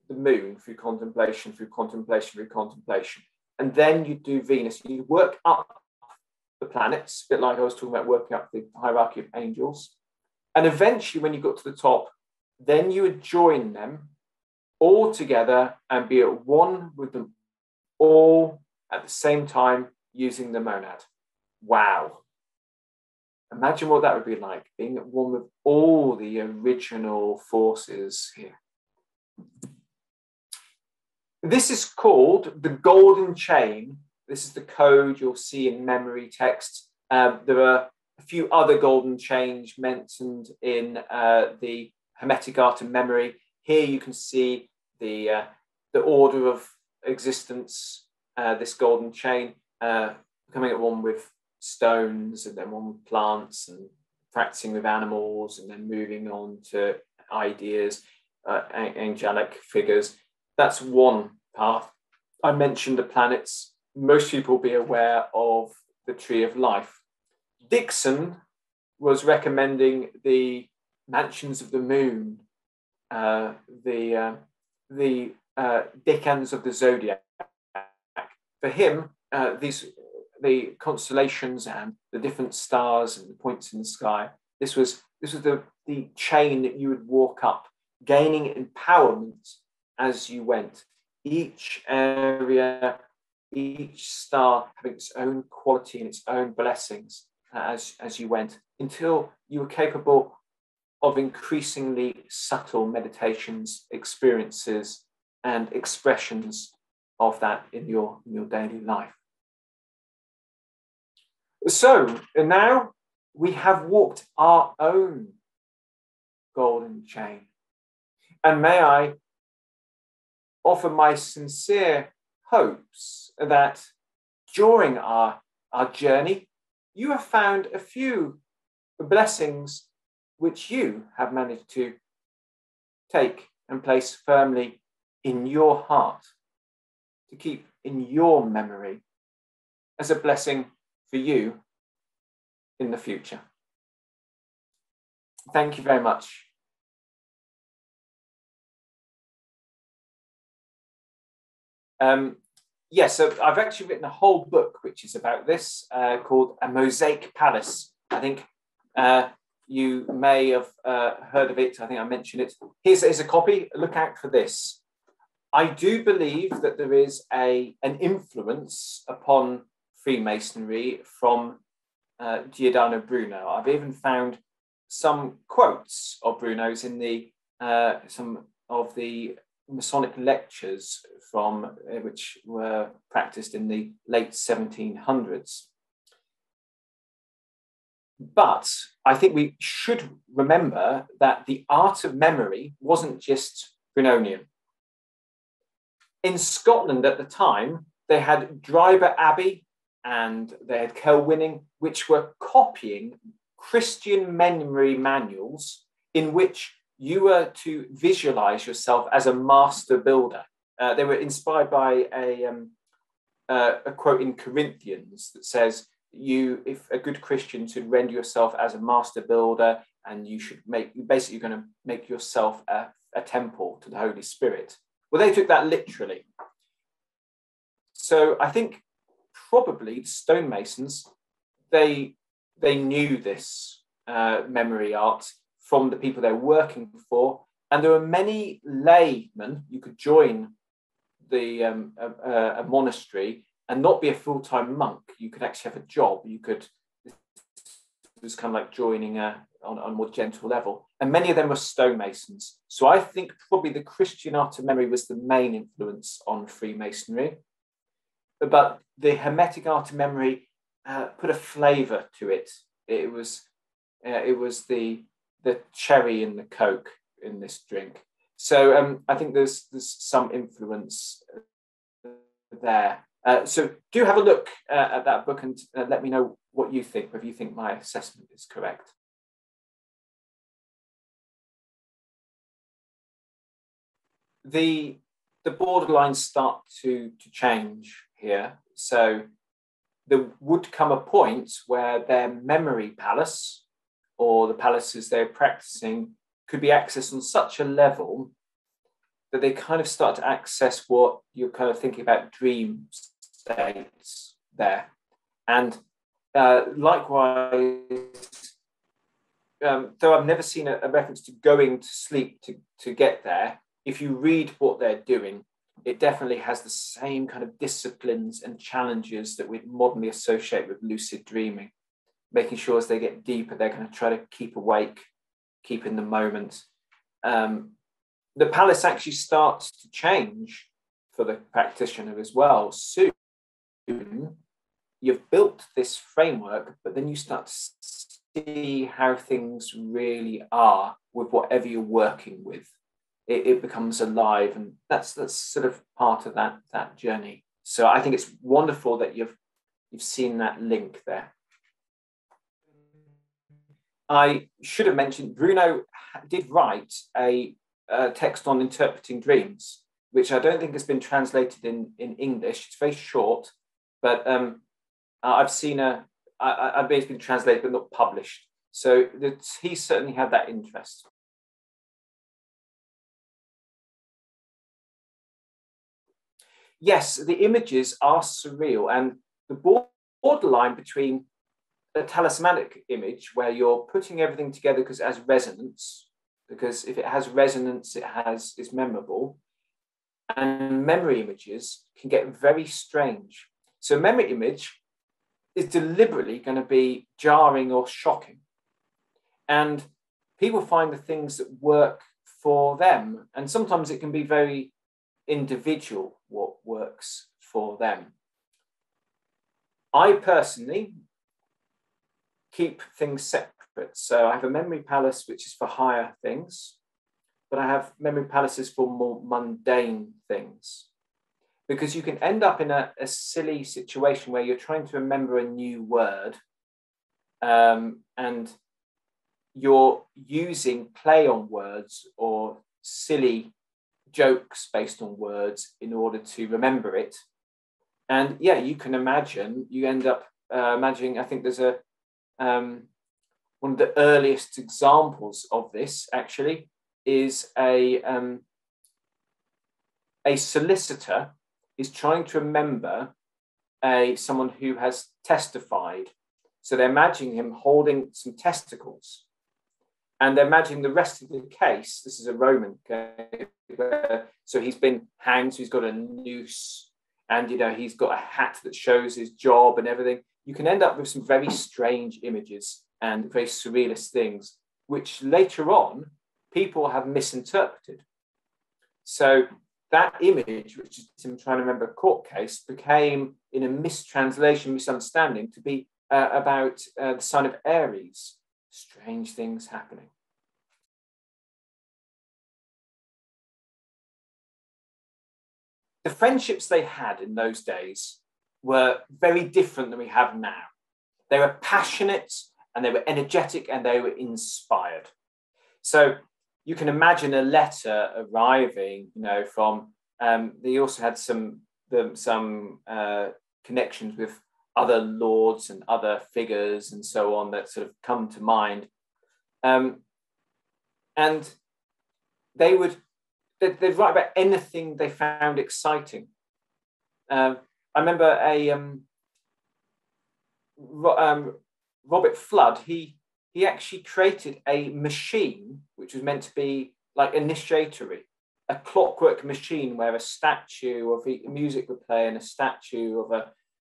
the moon through contemplation, through contemplation, through contemplation and then you do Venus. You work up the planets, a bit like I was talking about working up the hierarchy of angels. And eventually, when you got to the top, then you would join them all together and be at one with them all at the same time using the monad. Wow. Imagine what that would be like, being at one with all the original forces here. This is called the golden chain. This is the code you'll see in memory text. Um, there are a few other golden chains mentioned in uh, the Hermetic Art of Memory. Here you can see the, uh, the order of existence, uh, this golden chain, uh, coming at one with stones and then one with plants and practicing with animals and then moving on to ideas, uh, angelic figures. That's one path. I mentioned the planets. Most people will be aware of the Tree of Life. Dickson was recommending the Mansions of the Moon, uh, the, uh, the uh, decans of the zodiac. For him, uh, these the constellations and the different stars and the points in the sky. This was this was the, the chain that you would walk up, gaining empowerment as you went. Each area, each star having its own quality and its own blessings uh, as, as you went, until you were capable of increasingly subtle meditations, experiences, and expressions of that in your, in your daily life. So now we have walked our own golden chain. And may I offer my sincere hopes that during our, our journey, you have found a few blessings which you have managed to take and place firmly in your heart, to keep in your memory as a blessing for you in the future. Thank you very much. Um, yes, yeah, so I've actually written a whole book which is about this uh, called A Mosaic Palace. I think uh, you may have uh, heard of it. I think I mentioned it. Here's, here's a copy. Look out for this. I do believe that there is a, an influence upon Freemasonry from uh, Giordano Bruno. I've even found some quotes of Bruno's in the uh, some of the Masonic lectures from uh, which were practiced in the late 1700s. But I think we should remember that the art of memory wasn't just Brunonian. In Scotland at the time, they had Dryburgh Abbey and they had Kilwinning, which were copying Christian memory manuals in which you were to visualize yourself as a master builder. Uh, they were inspired by a, um, uh, a quote in Corinthians that says, you, if a good Christian, should render yourself as a master builder, and you should make basically you're going to make yourself a, a temple to the Holy Spirit. Well, they took that literally. So I think probably the stonemasons they they knew this uh, memory art from the people they're working for, and there were many laymen. You could join the um, a, a monastery and not be a full time monk. You could actually have a job. You could, it was kind of like joining a, on, on a more gentle level. And many of them were stonemasons. So I think probably the Christian art of memory was the main influence on Freemasonry. But the Hermetic art of memory uh, put a flavour to it. It was, uh, it was the, the cherry in the Coke in this drink. So um, I think there's there's some influence there. Uh, so do have a look uh, at that book and uh, let me know what you think, whether you think my assessment is correct. The, the borderlines start to, to change here. So there would come a point where their memory palace or the palaces they're practicing could be accessed on such a level that they kind of start to access what you're kind of thinking about dream states there. And uh, likewise, um, though I've never seen a, a, reference to going to sleep to, to get there, if you read what they're doing, it definitely has the same kind of disciplines and challenges that we'd modernly associate with lucid dreaming. Making sure as they get deeper, they're going to try to keep awake, keep in the moment. Um, the palace actually starts to change for the practitioner as well soon. You've built this framework, but then you start to see how things really are with whatever you're working with. It, it becomes alive, and that's that's sort of part of that that journey. So I think it's wonderful that you've you've seen that link there. I should have mentioned Bruno did write a uh, text on interpreting dreams, which I don't think has been translated in, in English. It's very short, but um, I've seen a, I, I believe it's been translated but not published. So he certainly had that interest. Yes, the images are surreal, and the borderline between a talismanic image where you're putting everything together because it has resonance, because if it has resonance, it has is memorable. And memory images can get very strange. So memory image is deliberately going to be jarring or shocking. And people find the things that work for them. And sometimes it can be very individual what works for them. I personally keep things separate. So I have a memory palace which is for higher things, but I have memory palaces for more mundane things. Because you can end up in a, a silly situation where you're trying to remember a new word um, and you're using play on words or silly jokes based on words in order to remember it. And yeah, you can imagine, you end up uh, imagining, I think there's a, um, one of the earliest examples of this actually is a, um, a solicitor is trying to remember a someone who has testified. So they're imagining him holding some testicles and they're imagining the rest of the case. This is a Roman case, so he's been hanged, so he's got a noose, and you know he's got a hat that shows his job and everything. You can end up with some very strange images and very surrealist things, which later on people have misinterpreted. So that image, which is i'm trying to remember a court case, became in a mistranslation, misunderstanding, to be uh, about uh, the sign of Aries strange things happening. The friendships they had in those days were very different than we have now. They were passionate and they were energetic and they were inspired. So you can imagine a letter arriving, you know, from, um, they also had some, the, some uh, connections with other lords and other figures and so on that sort of come to mind. Um, and they would they'd, they'd, write about anything they found exciting. Um, I remember a um, Ro- um, Robert Fludd. He he actually created a machine which was meant to be like initiatory, a clockwork machine where a statue of music would play and a statue of a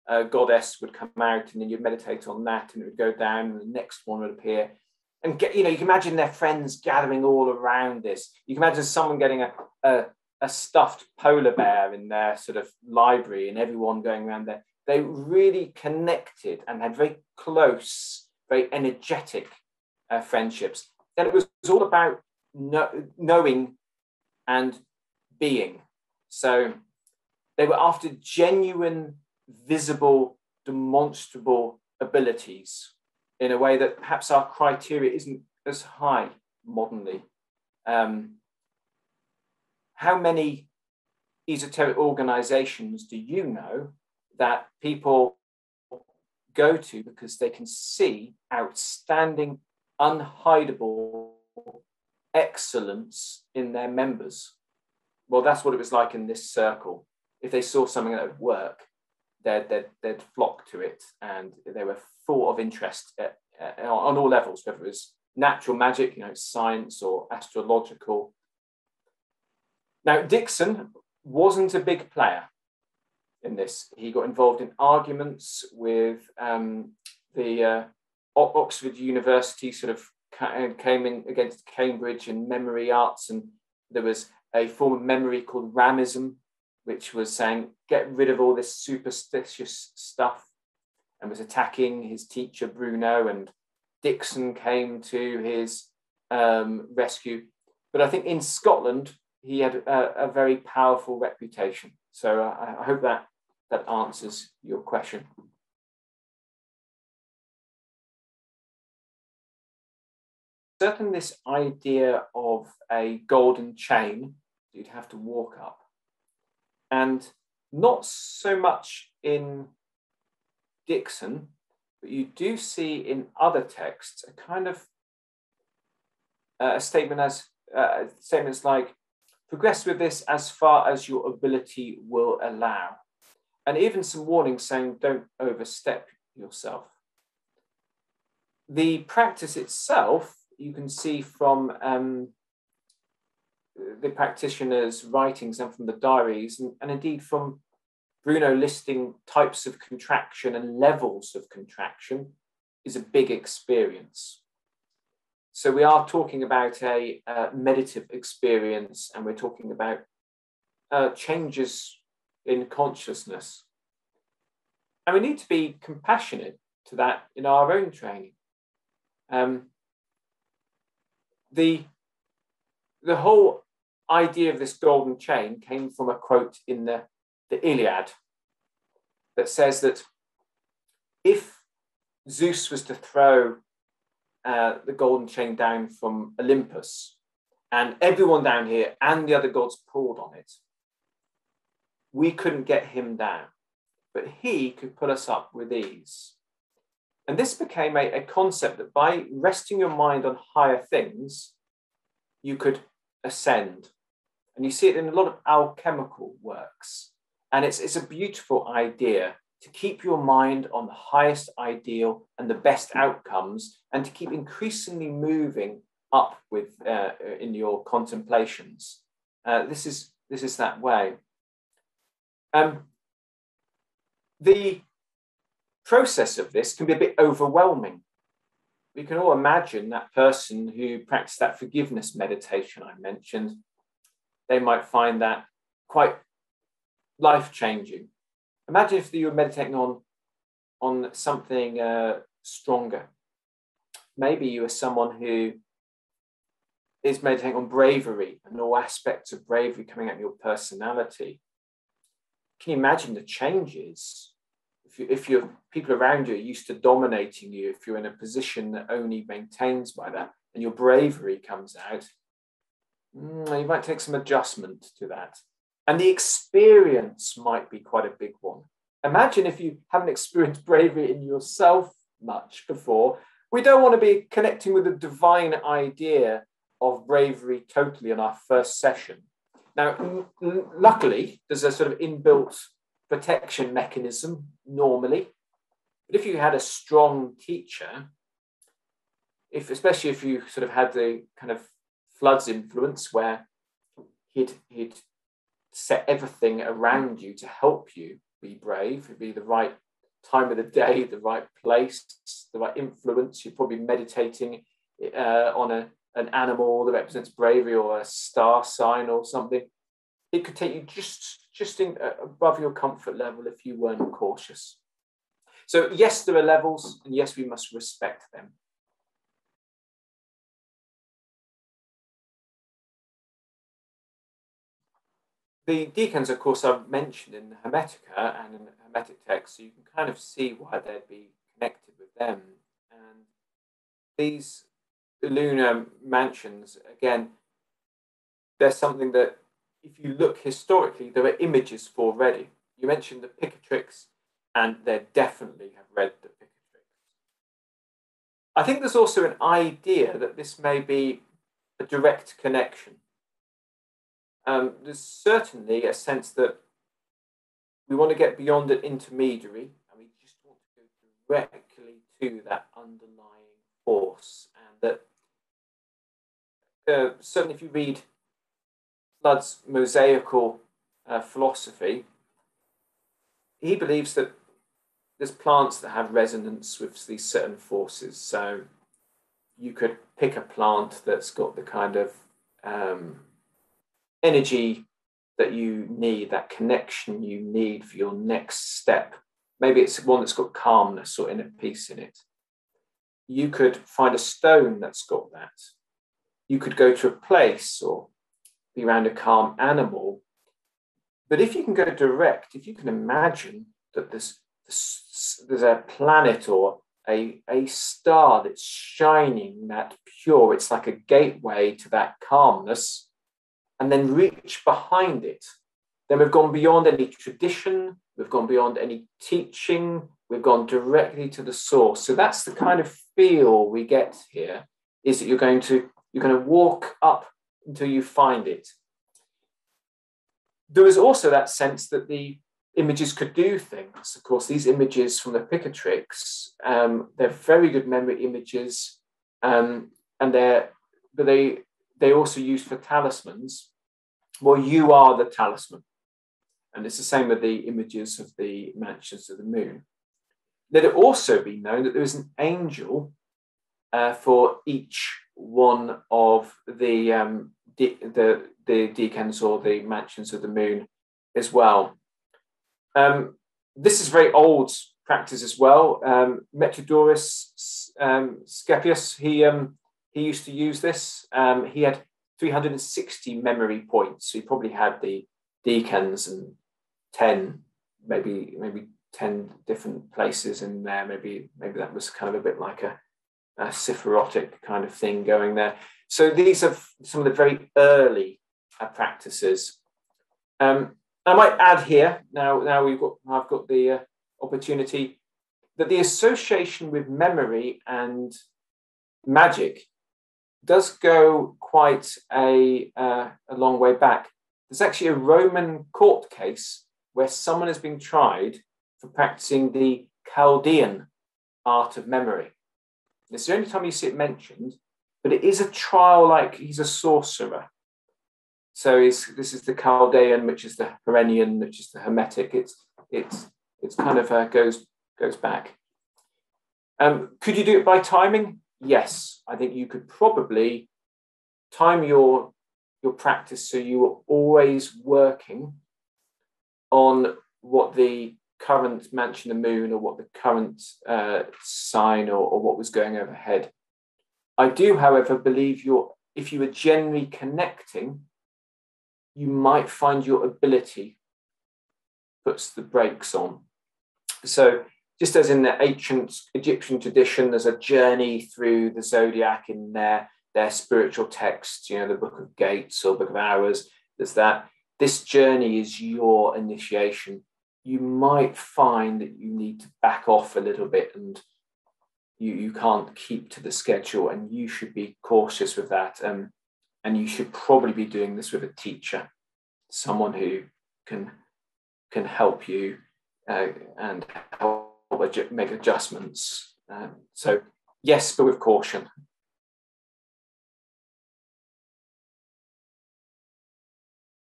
a goddess would come out and then you'd meditate on that and it would go down and the next one would appear and get you know you can imagine their friends gathering all around this. You can imagine someone getting a, a, a stuffed polar bear in their sort of library and everyone going around there. They really connected and had very close very energetic uh, friendships. And it was all about know, knowing and being. So they were after genuine visible, demonstrable abilities in a way that perhaps our criteria isn't as high modernly. Um, how many esoteric organizations do you know that people go to because they can see outstanding, unhideable excellence in their members? Well, that's what it was like in this circle. If they saw something that would work, they'd, they'd, flock to it and they were full of interest at, at, on all levels, whether it was natural magic, you know, science or astrological. Now, Dickson wasn't a big player in this. He got involved in arguments with um, the uh, Oxford University, sort of came in against Cambridge and memory arts, and there was a form of memory called Ramism, which was saying, get rid of all this superstitious stuff, and was attacking his teacher, Bruno, and Dickson came to his um, rescue. But I think in Scotland, he had a, a very powerful reputation. So I, I hope that that answers your question. Certainly, this idea of a golden chain you'd have to walk up and not so much in Dickson, but you do see in other texts a kind of uh, a statement as uh, statements like progress with this as far as your ability will allow, and even some warnings saying don't overstep yourself. the practice itself, you can see from um, the practitioner's writings and from the diaries, and, and indeed from Bruno listing types of contraction and levels of contraction, is a big experience. So we are talking about a uh, meditative experience, and we're talking about uh, changes in consciousness. And we need to be compassionate to that in our own training. Um, the, the whole idea of this golden chain came from a quote in the, the Iliad that says that if Zeus was to throw uh, the golden chain down from Olympus, and everyone down here and the other gods pulled on it, we couldn't get him down, but he could pull us up with ease. And this became a, a concept that by resting your mind on higher things, you could ascend. And you see it in a lot of alchemical works. And it's, it's a beautiful idea to keep your mind on the highest ideal and the best outcomes, and to keep increasingly moving up with uh, in your contemplations. Uh, this is this is that way. Um, the process of this can be a bit overwhelming. We can all imagine that person who practiced that forgiveness meditation I mentioned. They might find that quite life changing Imagine if you were meditating on, on something uh, stronger. Maybe you are someone who is meditating on bravery and all aspects of bravery coming out of your personality. Can you imagine the changes? If, you, if your people around you are used to dominating you, if you're in a position that only maintains by that, and your bravery comes out, mm, you might take some adjustment to that. And the experience might be quite a big one. Imagine if you haven't experienced bravery in yourself much before. We don't want to be connecting with the divine idea of bravery totally in our first session. Now, luckily, there's a sort of inbuilt protection mechanism normally. But if you had a strong teacher, if especially if you sort of had the kind of Fludd's influence where he'd he'd set everything around you to help you be brave. It'd be the right time of the day, the right place, the right influence. You're probably meditating uh, on a, an animal that represents bravery or a star sign or something. It could take you just just in, uh, above your comfort level if you weren't cautious. So yes, there are levels, and yes, we must respect them. The decans, of course, are mentioned in the Hermetica and in the Hermetic text, so you can kind of see why they'd be connected with them. And these lunar mansions, again, there's something that, if you look historically, there are images for already. You mentioned the Picatrix, and they definitely have read the Picatrix. I think there's also an idea that this may be a direct connection um, there's certainly a sense that we want to get beyond an intermediary and we just want to go directly to that underlying force. And that uh, certainly, if you read Fludd's mosaical uh, philosophy, he believes that there's plants that have resonance with these certain forces. So you could pick a plant that's got the kind of um, energy that you need, that connection you need for your next step. Maybe it's one that's got calmness or inner peace in it. You could find a stone that's got that. You could go to a place or be around a calm animal. But if you can go direct, if you can imagine that there's, there's a planet or a, a star that's shining that pure, it's like a gateway to that calmness and then reach behind it, then we've gone beyond any tradition, we've gone beyond any teaching, we've gone directly to the source. So that's the kind of feel we get here is that you're going to you're going to walk up until you find it. There was also that sense that the images could do things. Of course, these images from the Picatrix, um, they're very good memory images, um, and they're but they they also use for talismans. Well, you are the talisman, and it's the same with the images of the mansions of the moon. Let it also be known that there is an angel uh, for each one of the, um, the the the decans or the mansions of the moon as well. Um, this is very old practice as well. Um, Metrodorus um, Scepsius, he, um, he used to use this. Um, he had 360 memory points. So he probably had the decans and 10, maybe maybe 10 different places in there. Maybe maybe that was kind of a bit like a, a Sephirotic kind of thing going there. So these are some of the very early uh, practices. Um, I might add here now. Now we've got I've got the uh, opportunity that the association with memory and magic does go quite a uh, a long way back. There's actually a Roman court case where someone has been tried for practicing the Chaldean art of memory. It's the only time you see it mentioned, but it is a trial like he's a sorcerer. So this is the Chaldean, which is the Herenian, which is the Hermetic. It's it's it's kind of uh, goes goes back. Um, could you do it by timing? Yes, I think you could probably time your your practice so you are always working on what the current mansion the moon or what the current uh, sign or, or what was going overhead. I do, however, believe you're if you are generally connecting you might find your ability puts the brakes on. So, just as in the ancient Egyptian tradition, there's a journey through the zodiac in their, their spiritual texts, you know, the Book of Gates or Book of Hours. There's that. This journey is your initiation. You might find that you need to back off a little bit and you, you can't keep to the schedule, and you should be cautious with that. Um, and you should probably be doing this with a teacher, someone who can can help you uh, and help make adjustments. Um, so yes, but with caution.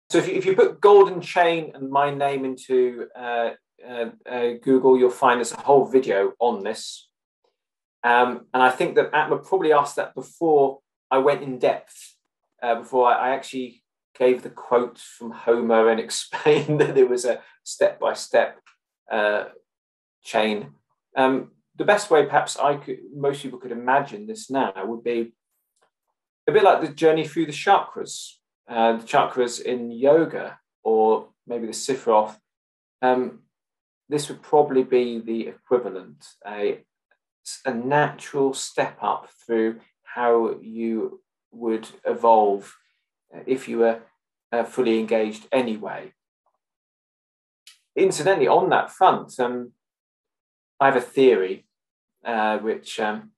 So if you, if you put golden chain and my name into uh, uh, uh, Google, you'll find there's a whole video on this. Um, and I think that Atma probably asked that before I went in depth uh, before I, I, actually gave the quote from Homer and explained that there was a step by step chain. Um, the best way, perhaps, I could most people could imagine this now would be a bit like the journey through the chakras, uh, the chakras in yoga, or maybe the Sephiroth. Um, this would probably be the equivalent, a, a natural step up through how you would evolve if you were uh, fully engaged anyway. Incidentally, on that front, um, I have a theory uh, which um,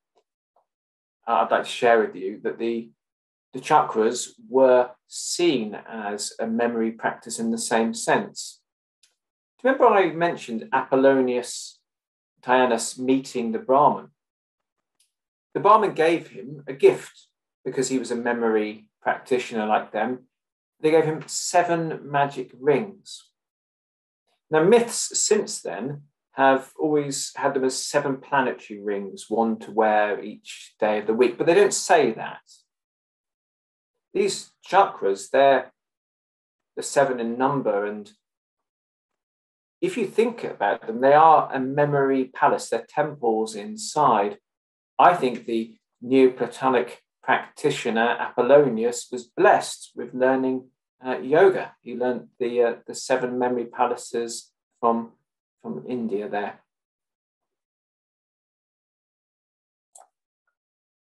I'd like to share with you that the, the chakras were seen as a memory practice in the same sense. Do you remember I mentioned Apollonius Tyanus meeting the Brahman? The Brahman gave him a gift because he was a memory practitioner like them, they gave him seven magic rings. Now, myths since then have always had them as seven planetary rings, one to wear each day of the week, but they don't say that. These chakras, they're the seven in number, and if you think about them, they are a memory palace, they're temples inside. I think the Neoplatonic practitioner Apollonius was blessed with learning uh, yoga. He learned the uh, the seven memory palaces from from India there.